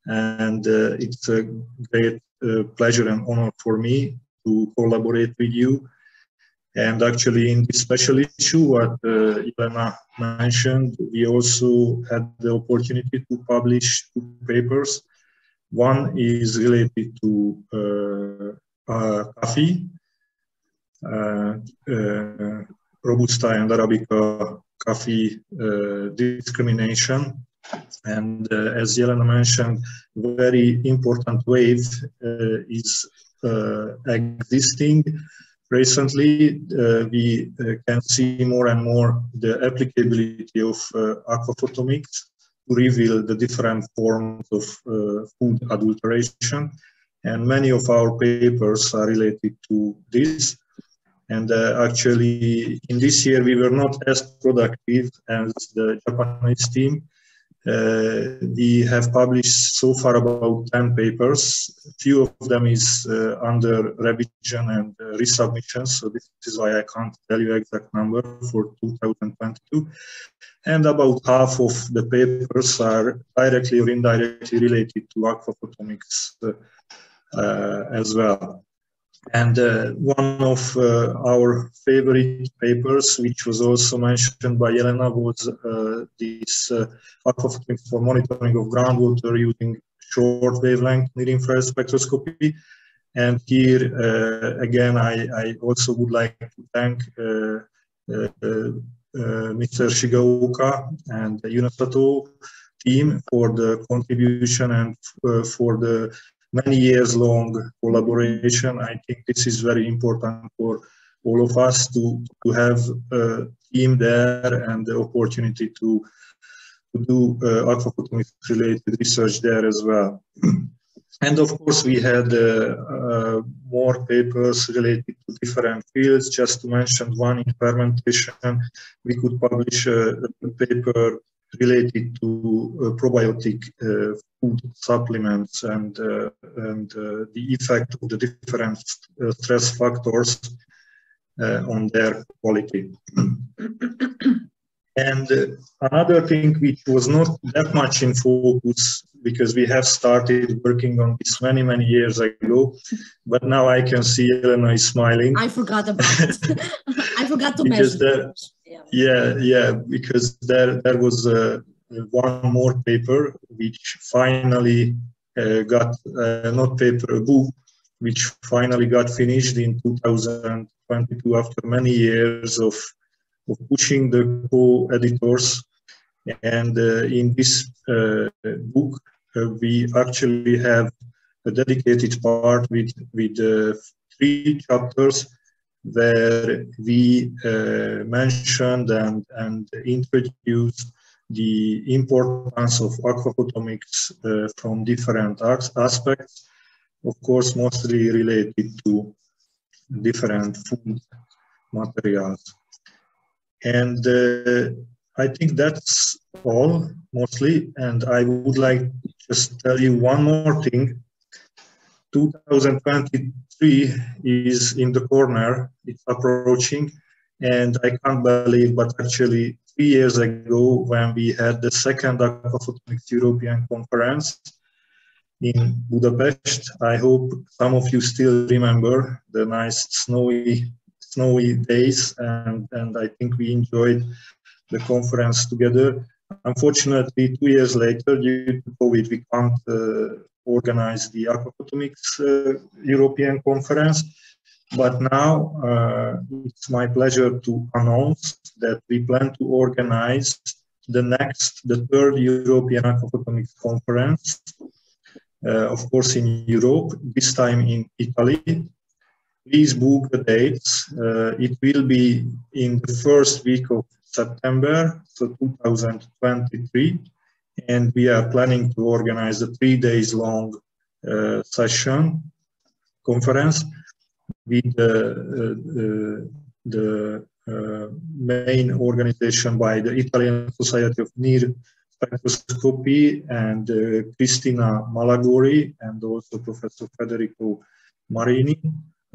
and uh, it's a great uh, pleasure and honor for me to collaborate with you. And actually, in this special issue, what uh, mentioned, we also had the opportunity to publish two papers. One is related to uh, uh, coffee, uh, uh, Robusta and Arabica coffee uh, discrimination. And uh, as Jelena mentioned, very important wave uh, is existing. Recently, we can see more and more the applicability of aquaphotomics to reveal the different forms of food adulteration. And many of our papers are related to this. And uh, actually, in this year, we were not as productive as the Japanese team. Uh, we have published so far about 10 papers. Few of them is uh, under revision and uh, resubmission, so this is why I can't tell you exact number for 2022. And about half of the papers are directly or indirectly related to aquaphotomics uh, uh, as well. And uh, one of uh, our favorite papers, which was also mentioned by Jelena, was uh, this uh, for monitoring of groundwater using short wavelength near-infrared spectroscopy. And here, uh, again, I, I, also would like to thank uh, Mr. Shigaoka and the UNOSATO team for the contribution and for the many years long collaboration. I think this is very important for all of us to, to have a team there and the opportunity to, to do uh, aquaphotomics related research there as well. (clears throat) and of course, we had uh, uh, more papers related to different fields. Just to mention one in fermentation, we could publish a, a paper related to uh, probiotic uh, food supplements and, uh, and the effect of the different stress factors on their quality. (clears throat) And uh, another thing which was not that much in focus because we have started working on this many, many years ago, but now I can see Jelena is smiling. I forgot about it. (laughs) I forgot to (laughs) mention. There, yeah. yeah, because there, there was uh, one more paper which finally uh, got, uh, not paper, a book, which finally got finished in 2022 after many years of of pushing the co-editors. And uh, in this uh, book, uh, we actually have a dedicated part with, with three chapters where we uh, mentioned and, and introduced the importance of aquaphotomics uh, from different aspects, of course, mostly related to different food materials. And uh, I think that's all mostly. And I would like to just tell you one more thing. 2023 is in the corner, it's approaching. And I can't believe, but actually three years ago when we had the second Aquaphotomics European Conference in Budapest, I hope some of you still remember the nice snowy snowy days, and, and I think we enjoyed the conference together. Unfortunately, two years later, due to COVID, we can't uh, organize the aquaphotomics uh, European conference. But now uh, it's my pleasure to announce that we plan to organize the next, the third European aquaphotomics conference, uh, of course in Europe, this time in Italy, please book the dates. Uh, it will be in the first week of September, so 2023, and we are planning to organize a three days long uh, session conference with uh, the uh, main organization by the Italian Society of Near Spectroscopy and uh, Cristina Malegori and also Professor Federico Marini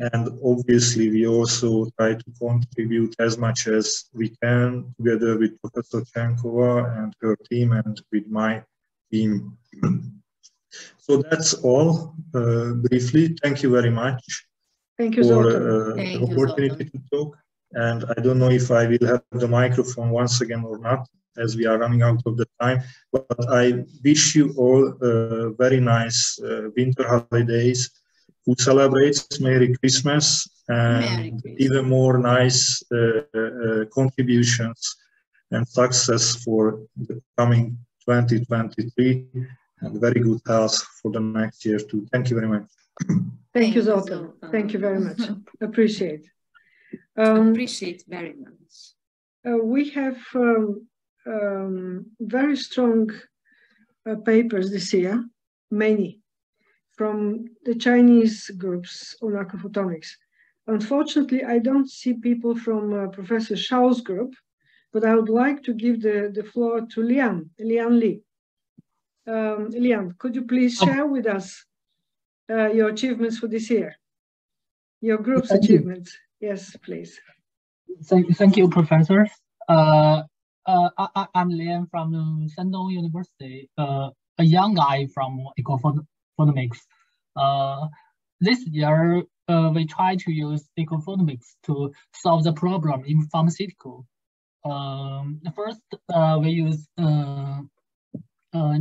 And obviously, we also try to contribute as much as we can together with Professor Tsenkova and her team and with my team. (clears throat) So that's all uh, briefly. Thank you very much Thank you, for Zoltan. uh, Thank the you, opportunity to talk. And I don't know if I will have the microphone once again or not, as we are running out of the time. But I wish you all uh, very nice uh, winter holidays. Who celebrates Merry Christmas and Merry Christmas. even more nice uh, uh, contributions and success for the coming 2023 and very good health for the next year too. Thank you very much. Thank you, Zoltan. Zoltan. Thank you very much. Appreciate. Um, Appreciate very much. uh, we have um, um, very strong uh, papers this year, many, from the Chinese groups on aquaphotomics. Unfortunately, I don't see people from uh, Professor Shao's group, but I would like to give the, the floor to Lian, Lian Li. Um, Lian, could you please Oh. share with us uh, your achievements for this year? Your group's Thank you. achievements. Yes, please. Thank, thank you, Professor. Uh, uh, I, I- I'm Lian from Shandong University, uh, a young guy from aquaphotomics. Uh, this year, uh, we try to use aquaphotomics to solve the problem in pharmaceutical. Um, first, uh, we use uh, uh,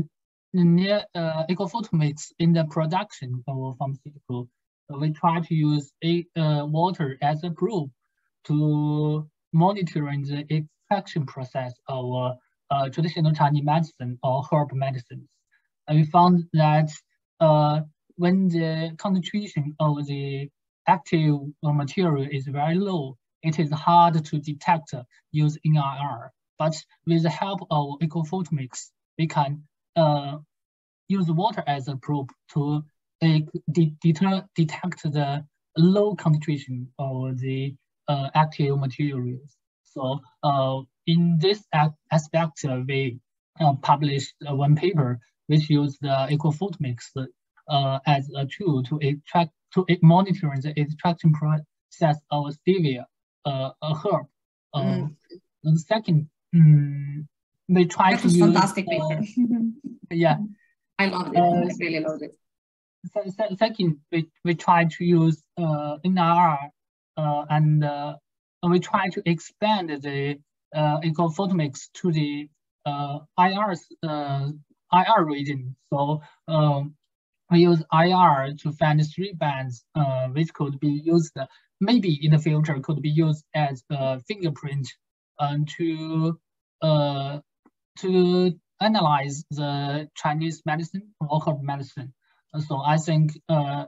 near uh, aquaphotomics in the production of pharmaceutical. We try to use a, uh, water as a probe to monitoring the extraction process of uh, traditional Chinese medicine or herb medicines. And we found that uh, when the concentration of the active material is very low, it is hard to detect using IR. But with the help of aquaphotomics, we can uh, use water as a probe to uh, de- deter- detect the low concentration of the uh, active materials. So uh, in this aspect, uh, we uh, published one paper which used the aquaphotomics uh, as a tool to extract to monitor the extraction process of stevia, uh, a herb. Uh, Mm. second, mm, we try That to use fantastic uh, paper. (laughs) yeah. I love it. Uh, I really love it. Se- se- Second, we, we try to use uh, uh, and uh, we try to expand the uh, aquaphotomics to the uh, IR, uh, IR region. So um, we use IR to find three bands uh, which could be used, maybe in the future could be used as a fingerprint um, to uh, to analyze the Chinese medicine or herb medicine. Uh, So I think uh,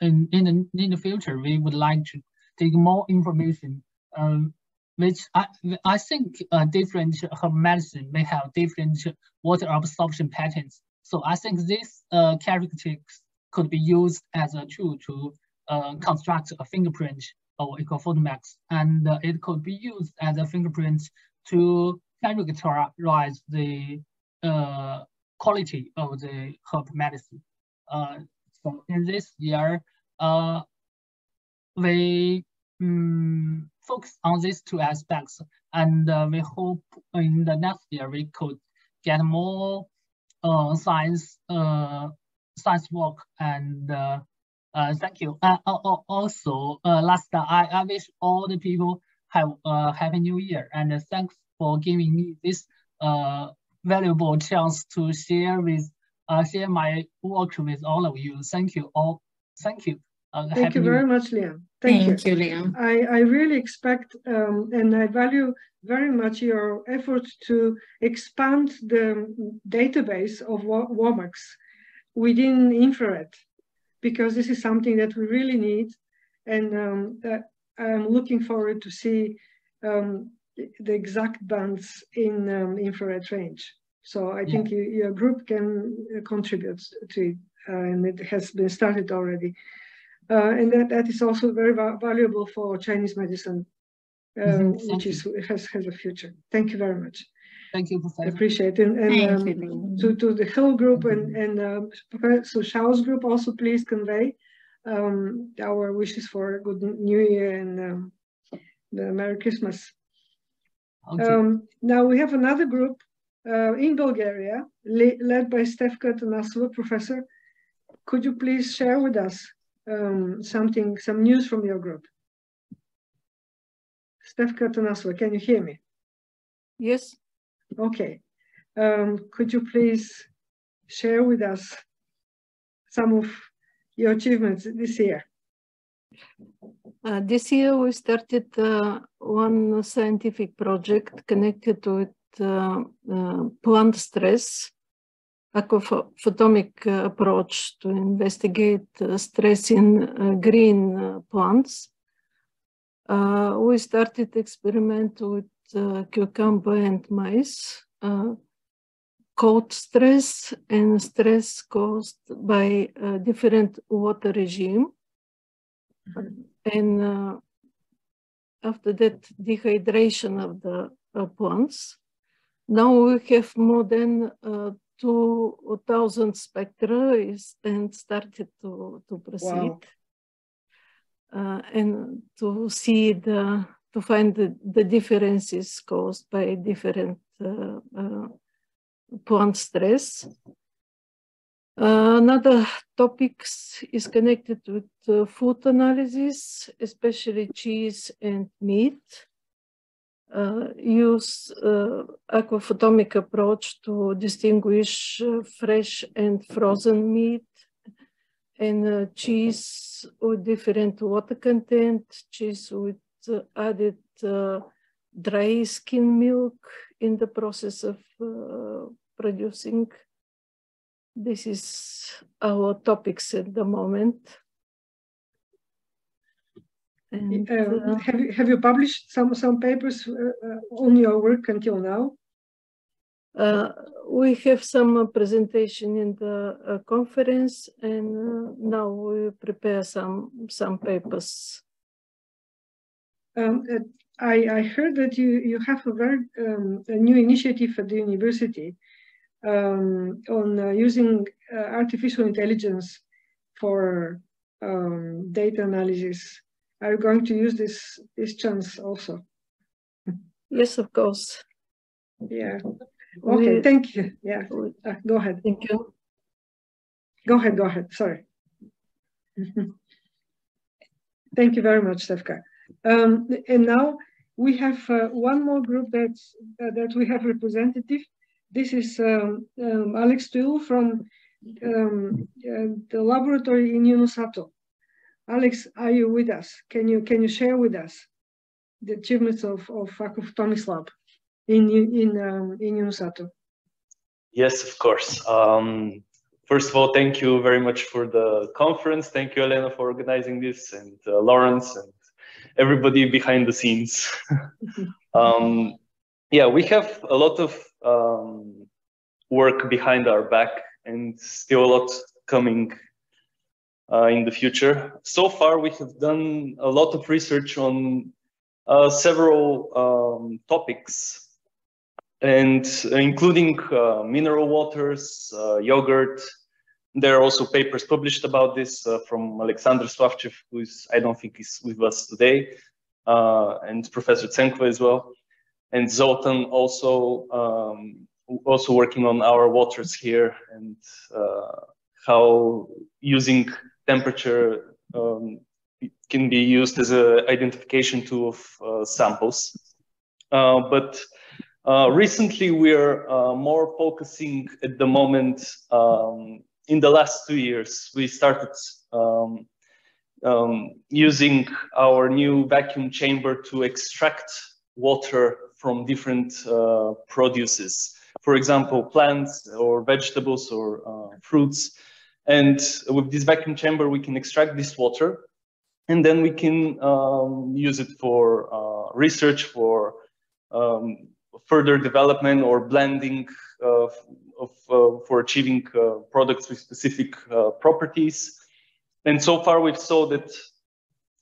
in in the in the future we would like to take more information, um, which I I think uh, different herb medicine may have different water absorption patterns. So I think these uh, characteristics could be used as a tool to uh, construct a fingerprint of aquaphotomics, and uh, it could be used as a fingerprint to characterize the uh, quality of the herb medicine. Uh, so in this year, uh, we um, focus on these two aspects, and uh, we hope in the next year we could get more uh, science uh, science work and uh, uh, thank you. Uh, al- al- also, uh, last I, I wish all the people have a happy new year and uh, thanks for giving me this uh, valuable chance to share with uh, share my work with all of you. Thank you all. Thank you. Uh, Thank you very much, Lian. Thank, you. you, Lian. I, I really expect um, and I value very much your effort to expand the database of wa- WAMACS within infrared, because this is something that we really need. And um, uh, I'm looking forward to see um, the the exact bands in um, infrared range. So I think you, your group can contribute to it, uh, and it has been started already. Uh, and that, that is also very va- valuable for Chinese medicine, uh, Mhm, which is has has a future. Thank you very much. Thank you, I appreciate it. And, and um, to, to the whole group and, and uh, Professor Shao's group also please convey um, our wishes for a good New Year and um, the Merry Christmas. Okay. Um, now we have another group uh, in Bulgaria, le led by Stefka Atanassova, professor. Could you please share with us um, something, some news from your group? Stefka Atanassova, can you hear me? Yes. Okay. Um, could you please share with us some of your achievements this year? Uh, this year we started uh, one scientific project connected with uh, uh plant stress, aquaphotomic uh, approach to investigate uh, stress in green plants. we started experiment with cucumber and maize cold stress and stress caused by a different water regime. Mm-hmm. And uh, after that, dehydration of the uh, plants. Now we have more than uh, 2,000 spectra is, and started to, to proceed. Wow. Uh, and to see the, to find the, the differences caused by different uh, uh, plant stress. Uh, another topics is connected with uh, food analysis, especially cheese and meat. Uh, use uh, aquaphotomic approach to distinguish uh, fresh and frozen meat and uh, cheese with different water content, cheese with added dry skim milk in the process of producing. This is our topics at the moment. And, uh, uh, have you have you published some some papers uh, uh on your work until now? Uh, we have some presentation in the conference, and now we prepare some some papers. Um, I I heard that you you have a very um, a new initiative at the university um, on uh, using uh, artificial intelligence for um, data analysis. Are you going to use this this chance also? Yes, of course. Yeah. Okay. We, thank you. Yeah. Uh, go ahead. Thank you. Go ahead. Go ahead. Sorry. (laughs) thank you very much, Stefka. Um, and now we have uh, one more group that's, uh, that we have representative this is um, um, Alex Tuil from um, uh, the laboratory in Unusato. Alex, are you with us? Can you can you share with us the achievements of of Aquaphotomics Lab in in um, in Unusato? Yes, of course. Um, first of all, thank you very much for the conference. Thank you, Jelena, for organizing this, and uh, Lawrence and everybody behind the scenes. (laughs) um, yeah, we have a lot of um, work behind our back and still a lot coming in the future. So far, we have done a lot of research on uh, several um, topics, and uh, including uh, mineral waters, uh, yogurt. There are also papers published about this uh, from Alexander Slavchev, who is, I don't think is with us today, and Professor Tsenkova as well and Zoltan also um, also working on our waters here and uh, how using temperature um, can be used as an identification tool of uh, samples. Uh, but uh, recently we're uh, more focusing at the moment um, in the last two years we started um, um, using our new vacuum chamber to extract water from different uh, produces. For example, plants or vegetables or uh, fruits. And with this vacuum chamber, we can extract this water and then we can um, use it for uh, research, for um, further development or blending of, of uh, for achieving uh, products with specific uh, properties. And so far we've saw that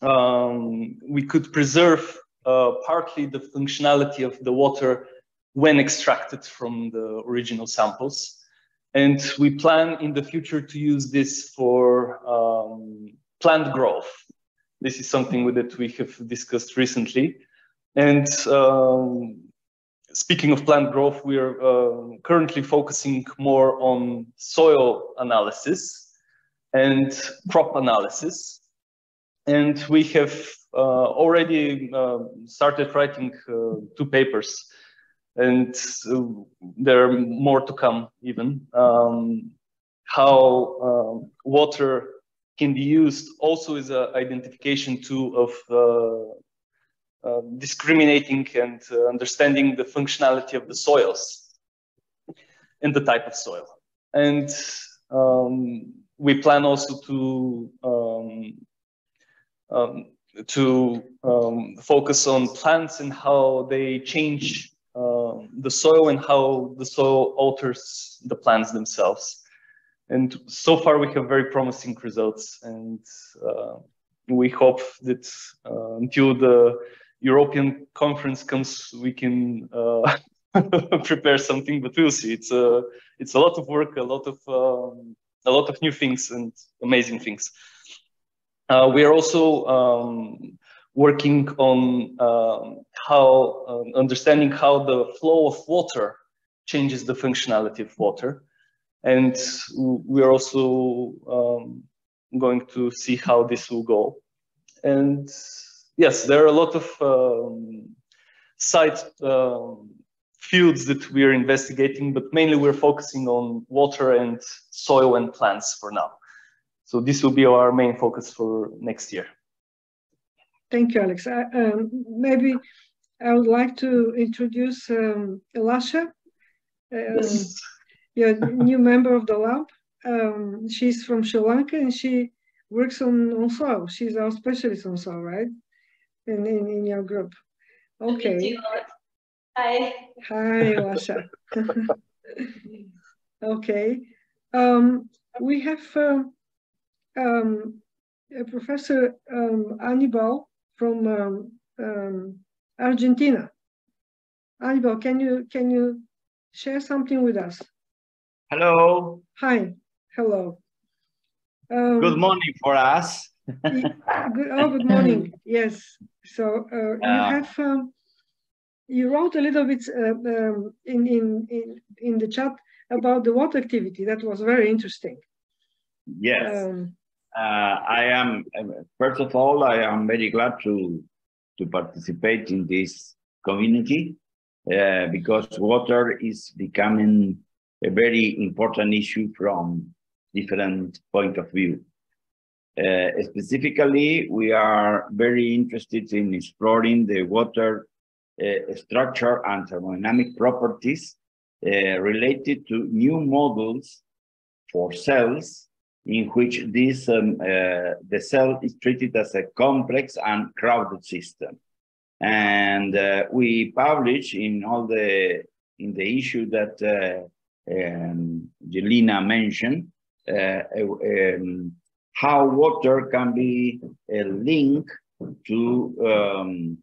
um, we could preserve uh, partly the functionality of the water when extracted from the original samples. And we plan in the future to use this for um, plant growth. This is something that we have discussed recently. And um, speaking of plant growth, we are uh, currently focusing more on soil analysis and crop analysis. And we have uh, already uh, started writing uh, two papers and there are more to come even. Um, how water can be used also as an identification tool of uh, uh, discriminating and uh, understanding the functionality of the soils and the type of soil. And um, we plan also to um, um, to um, focus on plants and how they change uh, the soil and how the soil alters the plants themselves. And so far we have very promising results and uh, we hope that uh, until the European conference comes, we can uh, (laughs) prepare something, but we'll see. It's a, it's a lot of work, a lot of, um, a lot of new things and amazing things. Uh, we are also um, working on um, how um, understanding how the flow of water changes the functionality of water. And we are also um, going to see how this will go. And yes, there are a lot of um, side um, fields that we are investigating, but mainly we're focusing on water and soil and plants for now. So this will be our main focus for next year. Thank you, Alex. I, um, maybe I would like to introduce um, Elasha, um, yes. your new member of the lab. Um, she's from Sri Lanka and she works on, on soil. She's our specialist on soil, right? In, in, in your group. Okay. Hi. Hi, Elasha. (laughs) okay. Um, we have uh, um, Professor um, Anibal from um, um, Argentina. Anibal, can you can you share something with us? Hello. Hi. Hello. Um, good morning for us. good, oh, good morning. (laughs) Yes. So uh, you uh, have um, you wrote a little bit uh, um, in, in in in the chat about the water activity. That was very interesting. Yes. Um, I am, first of all, I am very glad to, to participate in this community uh, because water is becoming a very important issue from different point of view. Uh, specifically, we are very interested in exploring the water uh, structure and thermodynamic properties uh, related to new models for cells in which this um, uh, the cell is treated as a complex and crowded system. And uh, we publish in all the in the issue that uh, um, Jelena mentioned uh, um, how water can be a link to um,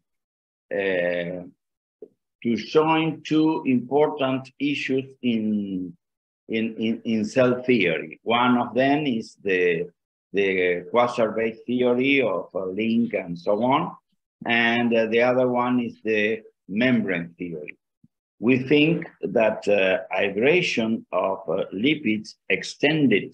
uh, to join two important issues in in, in, in cell theory. One of them is the, the quasar-based theory of a link and so on. And uh, the other one is the membrane theory. We think that uh, hydration of uh, lipids extended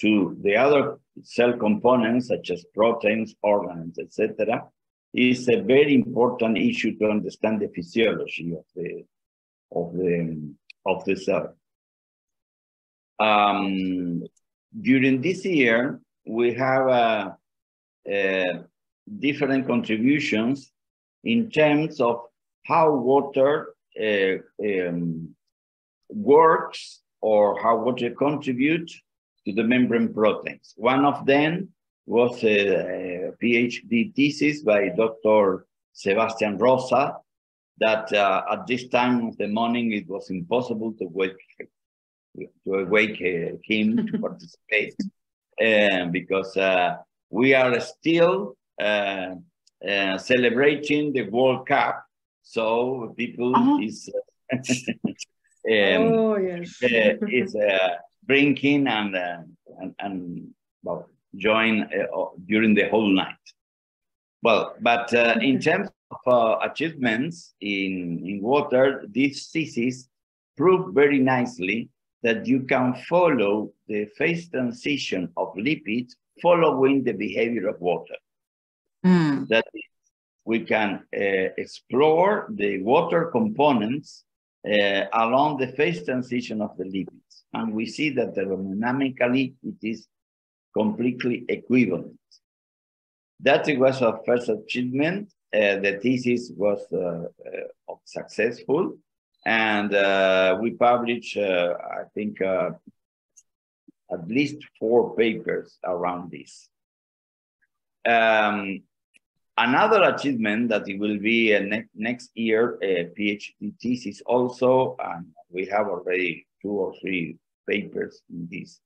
to the other cell components such as proteins, organs, etc., is a very important issue to understand the physiology of the of the of the cell. Um, during this year, we have uh, uh, different contributions in terms of how water uh, um, works or how water contributes to the membrane proteins. One of them was a, a PhD thesis by Dr. Sebastian Rosa that uh, at this time of the morning it was impossible to wake to awake uh, him to (laughs) participate uh, because uh, we are still celebrating the World Cup. So people -huh. is (laughs) um, oh yes is bringing and, and and well join uh, during the whole night. Well, but uh, in terms of uh, achievements in, in water, this thesis proved very nicely that you can follow the phase transition of lipids following the behavior of water. Mm. That is, we can uh, explore the water components uh, along the phase transition of the lipids. And we see that thermodynamically it is completely equivalent. That was our first achievement. Uh, the thesis was successful. And uh, we published, uh, I think, uh, at least four papers around this. Um, another achievement that it will be a ne next year a PhD thesis also, and we have already two or three papers in this,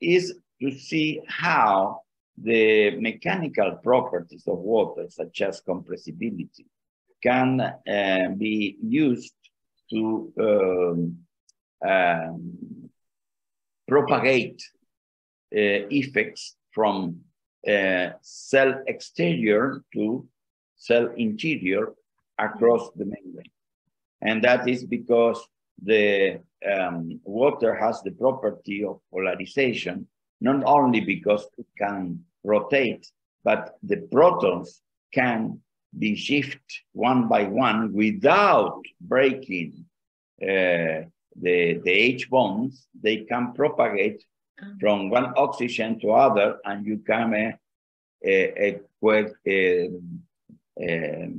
is to see how the mechanical properties of water, such as compressibility, can uh, be used to um, um, propagate uh, effects from uh, cell exterior to cell interior across the membrane. And that is because the um, water has the property of polarization, not only because it can rotate, but the protons can be shifted one by one without breaking uh, the, the H bonds, they can propagate from one oxygen to other, and you can a, a, a, a,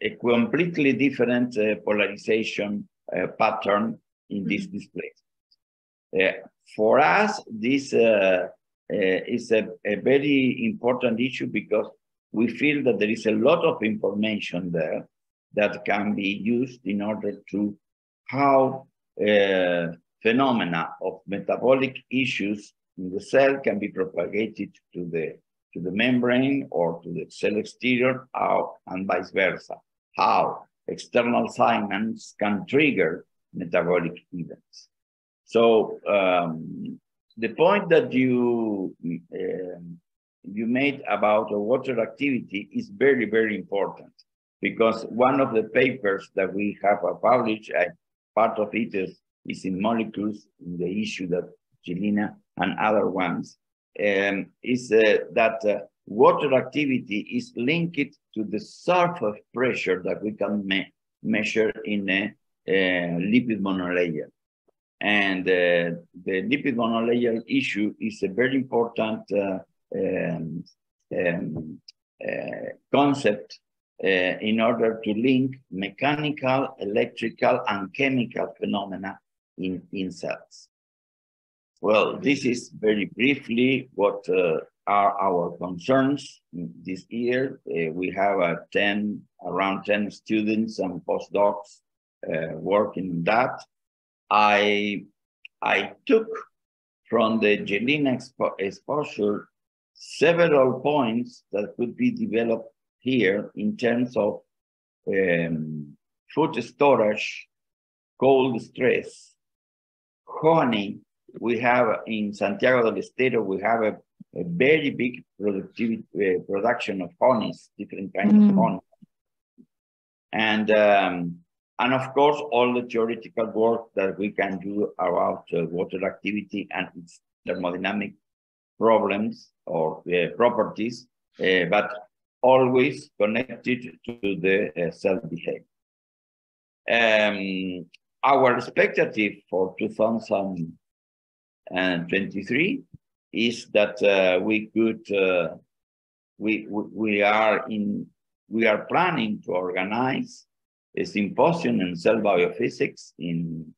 a completely different uh, polarization uh, pattern in this display. Uh, for us, this uh, uh, is a, a very important issue because we feel that there is a lot of information there that can be used in order to how uh, phenomena of metabolic issues in the cell can be propagated to the to the membrane or to the cell exterior and vice versa. How external signals can trigger metabolic events. So um, the point that you uh, you made about the water activity is very, very important because one of the papers that we have published, I part of it is, is in molecules, in the issue that Jelena and other ones, um, is uh, that uh, water activity is linked to the surface pressure that we can me measure in a, a, lipid monolayer. And uh, the lipid monolayer issue is a very important uh, um, um, uh, concept uh, in order to link mechanical, electrical, and chemical phenomena in, in cells. Well, this is very briefly what uh, are our concerns this year. Uh, we have uh, 10, around 10 students and postdocs uh, working on that. I, I took from the Jelena expo exposure several points that could be developed here in terms of um, food storage, cold stress, honey. We have in Santiago del Estero, we have a, a very big productivity uh, production of honeys, different kinds mm. of honey. And, um, and of course, all the theoretical work that we can do about uh, water activity and its thermodynamic problems or uh, properties, uh, but always connected to the uh, cell behavior. Um, our expectative for 2023 is that uh, we could uh, we we are in we are planning to organize a symposium in cell biophysics in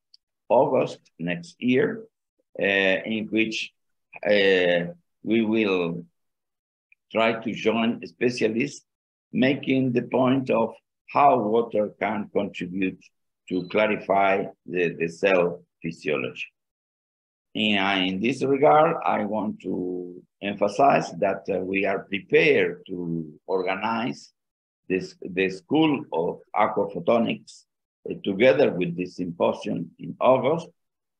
August next year, uh, in which uh, we will try to join specialists, making the point of how water can contribute to clarify the, the cell physiology. And in this regard, I want to emphasize that uh, we are prepared to organize this, the School of Aquaphotomics uh, together with this symposium in August.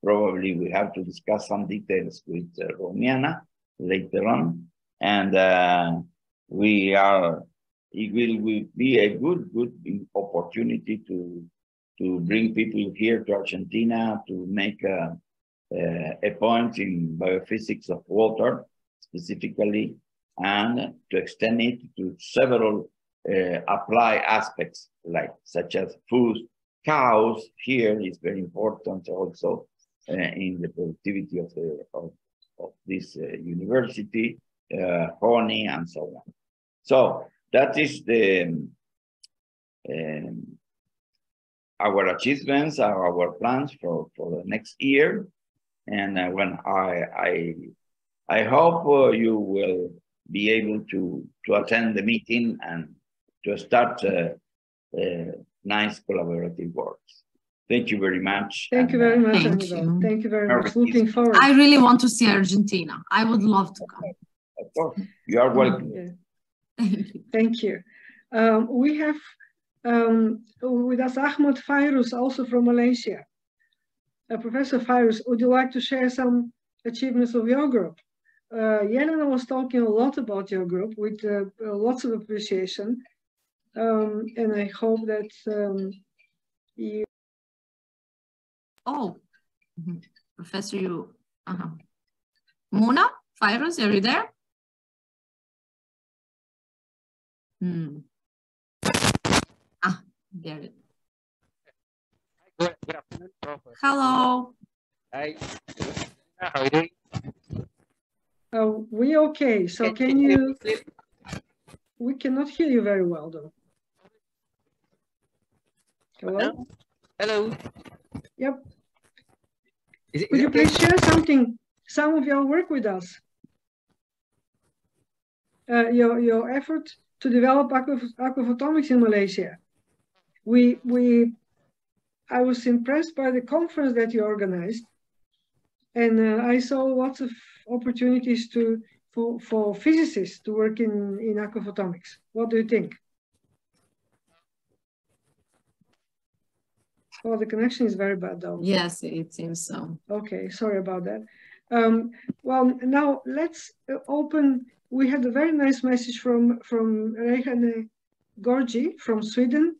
Probably we have to discuss some details with uh, Roumiana, later on. And uh, we are, it will, will be a good, good opportunity to, to bring people here to Argentina to make a, a, a point in biophysics of water specifically and to extend it to several uh, apply aspects like such as food, cows here is very important also uh, in the productivity of the of, of this uh, university, uh, honey and so on. So that is the um, our achievements, our, plans for, for the next year. And uh, when I I I hope uh, you will be able to to attend the meeting and to start uh, uh, nice collaborative works. Thank you very much. Thank you very much, Thank you. Thank you very much. Looking forward. I really want to see Argentina. I would love to come. Of course, you are welcome. Yeah. Thank you. Um, we have um, with us Ahmad Fairuz, also from Malaysia. Uh, Professor Fairuz, would you like to share some achievements of your group? Uh, Jelena was talking a lot about your group with uh, lots of appreciation. Um, and I hope that um, you. Oh, mm -hmm. Professor, you. Uh -huh. Mona, Fairuz, are you there? Hmm. Ah, there it. Good, good afternoon, Professor. Hello. Hi. How are you doing? Uh, we okay. So can, can you? We cannot hear you very well, though. Hello? Hello. Yep. Is it, Could you please share something, some of your work with us? Uh, your, your effort to develop aquaphotomics in Malaysia. We, we, I was impressed by the conference that you organized. And uh, I saw lots of opportunities to, for, for physicists to work in, in aquaphotomics. What do you think? Oh, the connection is very bad though. Yes, it seems so. Okay, sorry about that. Um, well, now let's uh, open. We had a very nice message from from Rehane Gorgi from Sweden,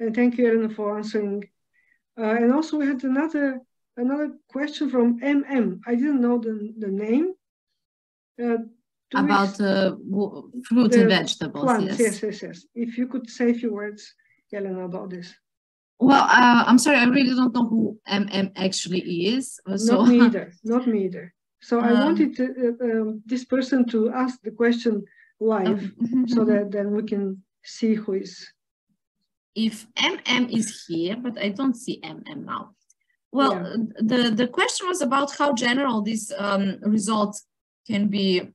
and thank you, Jelena, for answering. Uh, and also we had another another question from MM. I didn't know the the name. Uh, About uh, fruits and vegetables. Plants, yes. yes, yes, yes. If you could say a few words, Jelena, about this. Well, uh, I'm sorry, I really don't know who MM actually is. So. Not me either. Not me either. So um, I wanted to, uh, um, this person to ask the question live, um, so that then we can see who is. If MM is here, but I don't see MM now. Well, yeah. the the question was about how general these um, results can be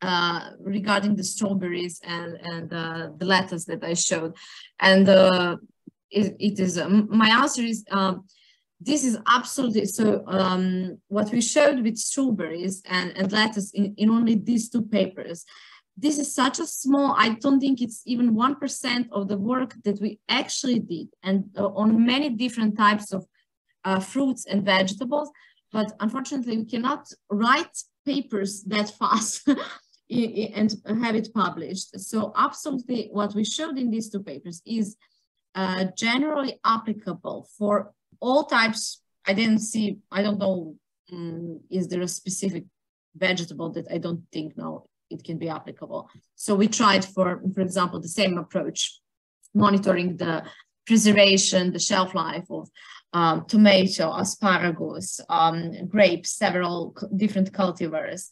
uh, regarding the strawberries and and uh, the lettuce that I showed, and uh, it, it is um, my answer is um, this is absolutely so um, what we showed with strawberries and, and lettuce in, in only these two papers. This is such a small i don't think it's even 1% of the work that we actually did and uh, on many different types of uh, fruits and vegetables but unfortunately we cannot write papers that (laughs) fast (laughs) and have it published. So absolutely what we showed in these two papers is uh, generally applicable for all types. I didn't see, I don't know, um, is there a specific vegetable that I don't think now it can be applicable. So we tried for, for example, the same approach, monitoring the preservation, the shelf life of um, tomato, asparagus, um, grapes, several different cultivars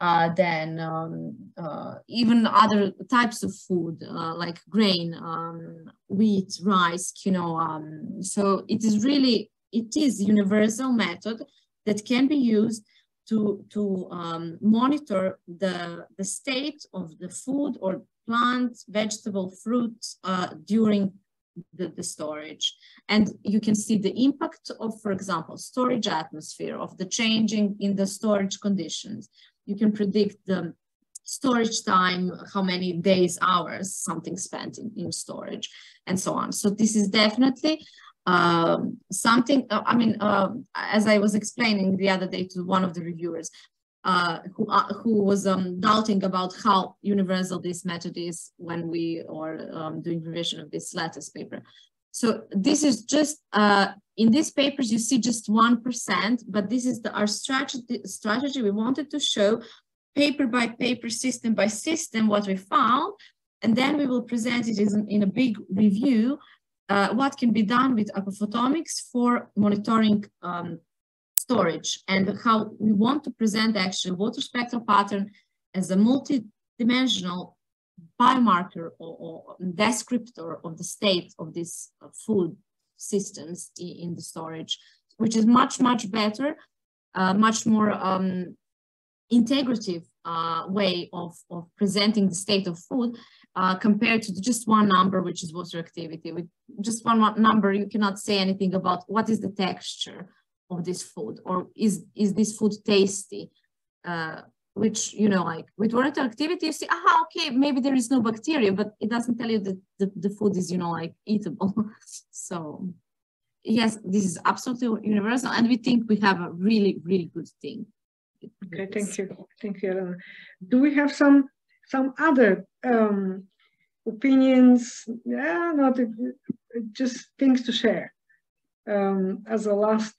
uh, than um, uh, even other types of food uh, like grain, um, wheat, rice, quinoa. Um, so it is really, it is universal method that can be used to, to um, monitor the, the state of the food or plant, vegetable, fruit uh, during the, the, storage. And you can see the impact of, for example, storage atmosphere, of the changing in the storage conditions, you can predict the storage time, how many days, hours something spent in, in storage, and so on. So this is definitely um, something, uh, I mean, uh, as I was explaining the other day to one of the reviewers, uh, who, uh, who was um, doubting about how universal this method is when we are um, doing revision of this latest paper. So this is just, uh, in these papers, you see just 1%, but this is the, our strategy, strategy. We wanted to show paper by paper, system by system, what we found, and then we will present it in, in a big review, uh, what can be done with aquaphotomics for monitoring um, storage and how we want to present actually water spectral pattern as a multi-dimensional biomarker or, or, descriptor of the state of these uh, food systems in, the storage, which is much, much better, uh, much more um, integrative uh, way of, of presenting the state of food uh, compared to just one number, which is water activity. With just one, one number, you cannot say anything about what is the texture of this food or is, is this food tasty? Which, you know, like with water activity, you see, aha, okay, maybe there is no bacteria, but it doesn't tell you that the, the food is, you know, like eatable. (laughs) so yes, this is absolutely universal. And we think we have a really, really good thing. Okay, thank you. Thank you, Jelena. Do we have some some other um, opinions? Yeah, not just things to share um, as a last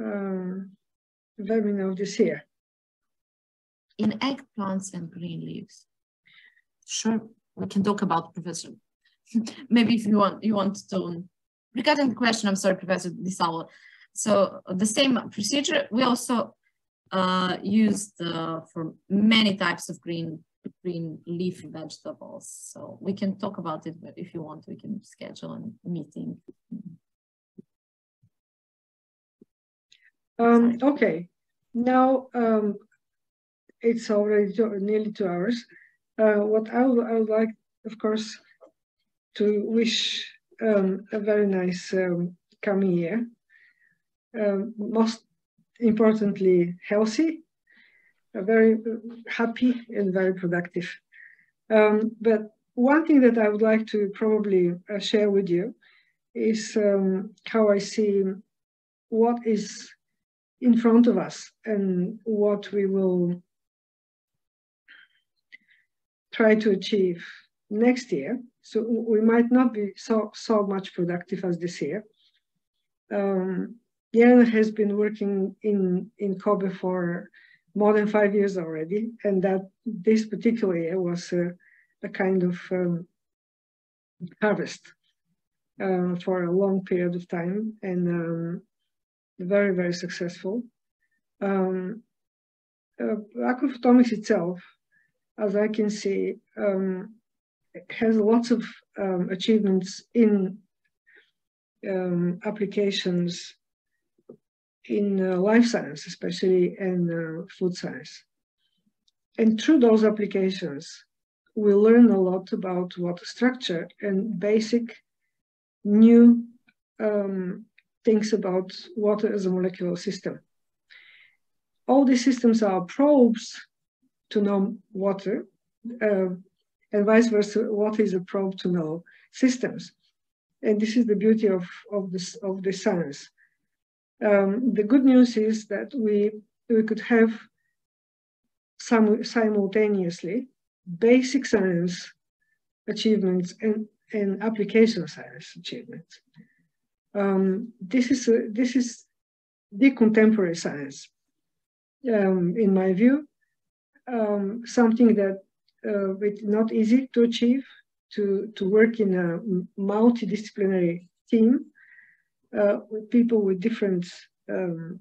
um, webinar this year. In eggplants and green leaves. Sure, we can talk about Professor. (laughs) Maybe if you want, you want to regarding the question. I'm sorry, Professor Disalvo. So the same procedure. We also uh, used uh, for many types of green green leaf vegetables. So we can talk about it but if you want. We can schedule a meeting. Um, okay, now um, it's already nearly two hours. Uh, what I would, I would like, of course, to wish um, a very nice um, coming year. Um, most importantly healthy, very happy and very productive. Um, but one thing that I would like to probably uh, share with you is um, how I see what is in front of us and what we will try to achieve next year. So we might not be so, so much productive as this year. Um, Jan has been working in, in Kobe for more than five years already, and that this particular year was a, a kind of um, harvest uh, for a long period of time and um, very, very successful. Um, uh, aquaphotomics itself, as I can see, um, has lots of um, achievements in um, applications in uh, life science, especially in uh, food science. And through those applications, we learn a lot about water structure and basic new um, things about water as a molecular system. All these systems are probes to know water, uh, and vice versa, water is a probe to know systems. And this is the beauty of, of, this, of the science. Um, the good news is that we, we could have some, simultaneously basic science achievements and, and application science achievements. Um, this is a, this is the contemporary science, um, in my view, um, something that uh, it's not easy to achieve, to, to work in a multidisciplinary team uh, with people with different um,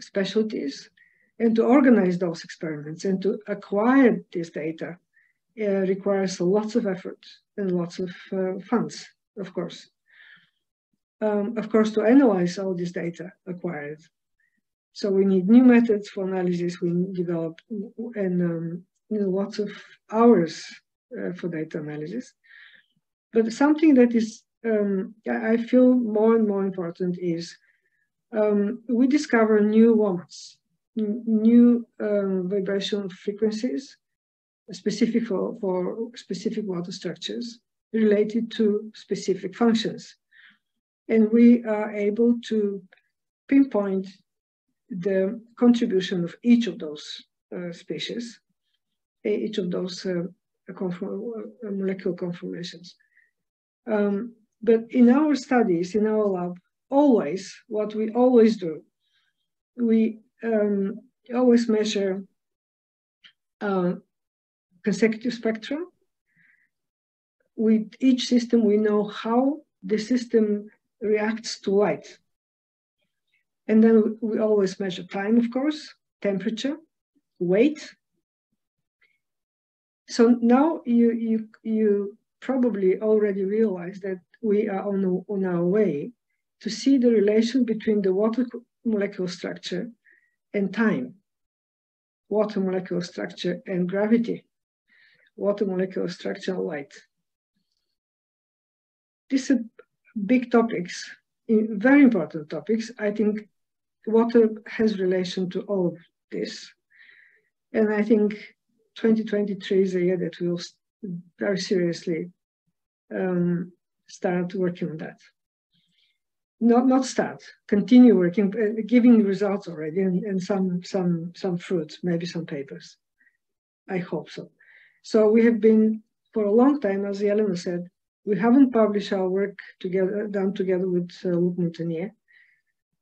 specialties and to organize those experiments and to acquire this data uh, requires lots of effort and lots of uh, funds, of course. Um, of course, to analyze all this data acquired. So we need new methods for analysis. We develop and um, you know, lots of hours uh, for data analysis. But something that is um, I feel more and more important is um, we discover new WAMACS, new um, vibration frequencies specific for, for specific water structures related to specific functions. And we are able to pinpoint the contribution of each of those uh, species, each of those uh, conform uh, molecular conformations. Um, but in our studies, in our lab, always, what we always do, we um, always measure uh, consecutive spectra. With each system, we know how the system reacts to light. And then we always measure time, of course, temperature, weight. So now you, you, you probably already realize that we are on, on our way to see the relation between the water molecular structure and time, water molecular structure and gravity, water molecular structure and light. These are big topics, very important topics. I think water has relation to all of this. And I think 2023 is a year that we'll very seriously um, start working on that. Not not start, continue working, uh, giving results already, and, and some some some fruits, maybe some papers. I hope so. So we have been for a long time, as Jelena said, we haven't published our work together, done together with uh, Luc Montagnier,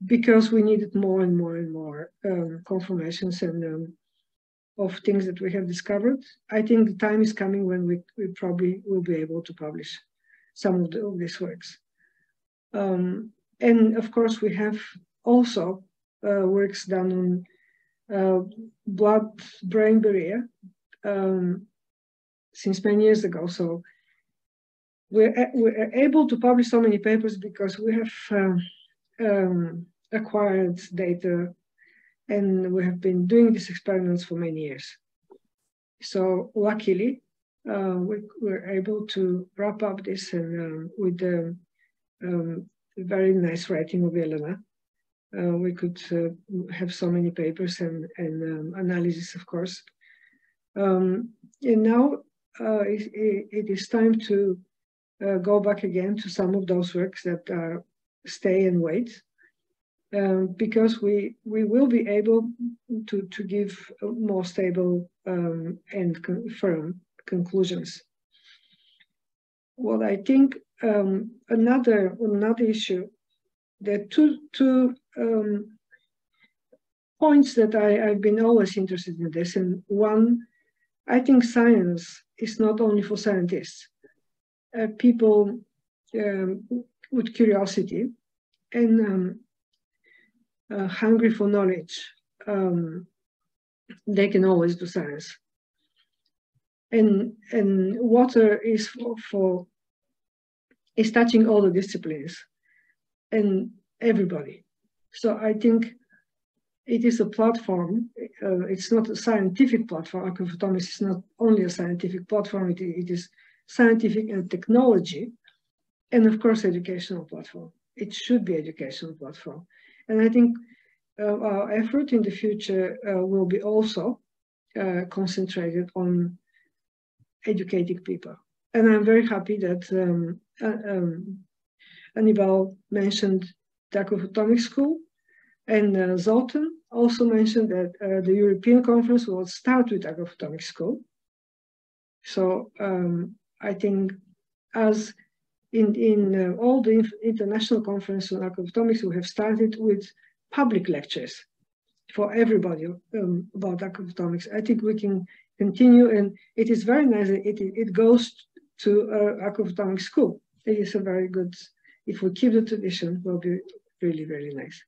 because we needed more and more and more um, confirmations and um, of things that we have discovered. I think the time is coming when we, we probably will be able to publish some of, the, of these works. Um, and of course, we have also uh, works done on uh, blood-brain barrier um, since many years ago. So we're, we're able to publish so many papers because we have um, um acquired data and we have been doing these experiments for many years. So luckily, uh, we were able to wrap up this and um, with the um, very nice writing of Jelena. Uh, we could uh, have so many papers and, and um, analysis, of course. Um, and now uh, it, it is time to uh, go back again to some of those works that stay and wait um, because we we will be able to to give more stable um, and con firm conclusions. Well, I think um, another another issue, there are two two um, points that I, I've been always interested in this, and one, I think science is not only for scientists, uh, people um, with curiosity, and um, uh, hungry for knowledge, um, they can always do science. And, and water is for, for is touching all the disciplines and everybody. So I think it is a platform. Uh, it's not a scientific platform. Aquaphotomics is not only a scientific platform. It, it is scientific and technology, and of course, educational platform. It should be educational platform. And I think uh, our effort in the future uh, will be also uh, concentrated on educating people. And I'm very happy that um, um, Anibal mentioned the Aquaphotomics School and uh, Zoltan also mentioned that uh, the European conference will start with Aquaphotomics School. So um, I think as in, in uh, all the international conferences on aquaphotomics, we have started with public lectures for everybody um, about aquaphotomics. I think we can continue, and it is very nice. It, it goes to uh, school. It is a very good, if we keep the tradition, will be really, really nice.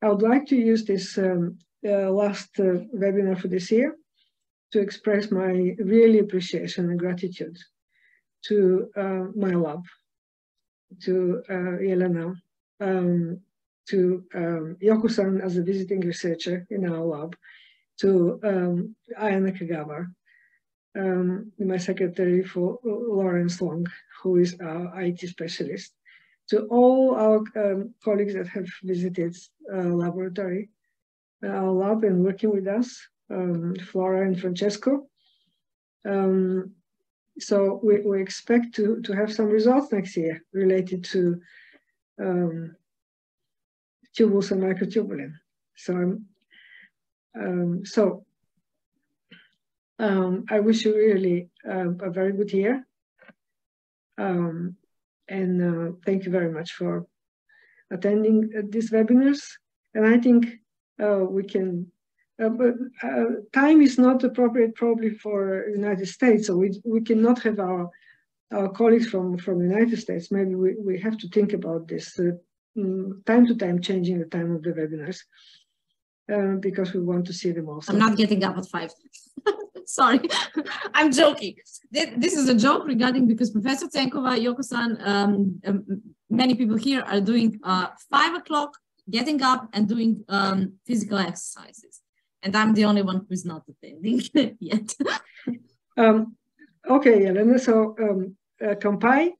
I would like to use this um, uh, last uh, webinar for this year to express my really appreciation and gratitude to uh, my lab, to uh, Jelena, um, to um, Yoko-san as a visiting researcher in our lab, to um, Ayana Kagawa, um, my secretary for Lawrence Long, who is our IT specialist, to all our um, colleagues that have visited uh, laboratory, our lab and working with us, um, Flora and Francesco. Um, so we, we expect to, to have some results next year related to um, tubules and microtubulin. So I'm, um, so um, I wish you really uh, a very good year. Um, and uh, thank you very much for attending uh, these webinars. And I think uh, we can, uh, but uh, time is not appropriate probably for United States. So we, we cannot have our, our colleagues from, from United States. Maybe we, we have to think about this mm, time to time, changing the time of the webinars. because we want to see them also. I'm not getting up at five. (laughs) Sorry, (laughs) I'm joking. This is a joke regarding because Professor Tsenkova, Yoko-san, um, um, many people here are doing uh, five o'clock, getting up and doing um, physical exercises. And I'm the only one who's not attending (laughs) yet. um, okay, Jelena, so um, uh, Kampai,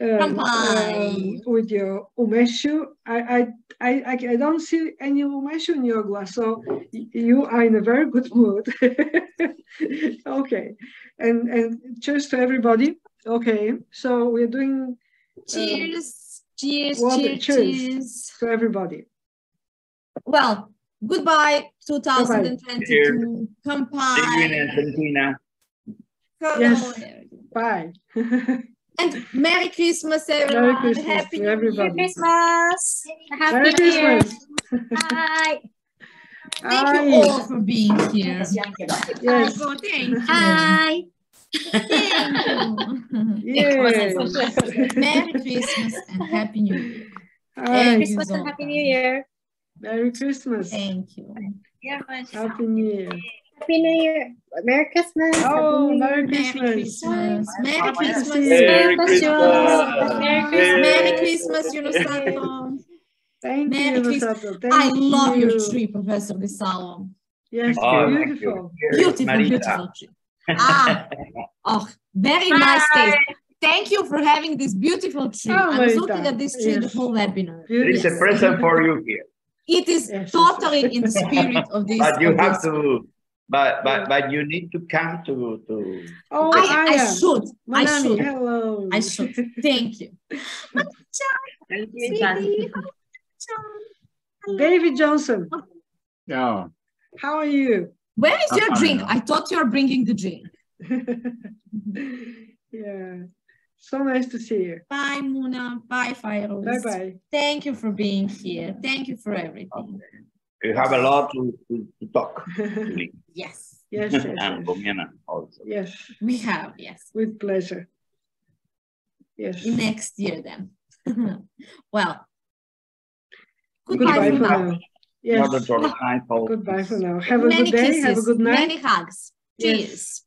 um, um, with your umeshu. I, I, I, I don't see any umeshu in your glass, so you are in a very good mood. (laughs) okay, and and cheers to everybody. Okay, so we're doing. Cheers! Um, cheers! Water, cheers! Cheers to everybody. Well, goodbye, 2022. Kampai. See you in Argentina. Yes. Bye. (laughs) And Merry Christmas, everyone. Merry Christmas Happy to everybody. Merry Christmas. Happy Merry Christmas. Bye. (laughs) Thank Hi. you all for being here. Yes. Thank you. Hi. Thank you. Yes. Merry Christmas and Happy New Year. Hi. Thank Christmas and Happy. New Year. Merry Christmas. Thank you. Yeah. Happy New Year. Happy New Year. Merry Christmas. Oh, Happy New Merry Merry Christmas. Christmas. Merry Christmas. see you. Merry Merry Christmas. Christmas. Merry Christmas, Yunosato. Thank Merry you, Christmas. Thank I love you. your tree, Professor Disalvo. Yes, Oh, beautiful. Beautiful, Marita. beautiful tree. Ah, oh, very nice taste. Thank you for having this beautiful tree. Oh, I was looking at this tree the whole webinar. There is a present for you here, It is Yes, yes, totally in the spirit of this. but you have to, but but but you need to come to to. Oh, I, I Aya. should. I should. hello. I should. Thank you. (laughs) David Johnson, Yeah. how are you? Where is your uh, drink? I thought you were bringing the drink. (laughs) yeah, so nice to see you. Bye, Muna. Bye, Fire. Bye bye. Thank you for being here. Thank you for everything. You have a lot to, to, to talk. (laughs) really. Yes, Yes, yes, and yes. Also. Yes, we have. Yes. with pleasure. Yes. Next year, then. (laughs) well, Goodbye goodbye, for for now. now. Yes. Not at all. I hope Goodbye for now. Have a Many good day. kisses. Have a good night. Many hugs. Yes. Cheers.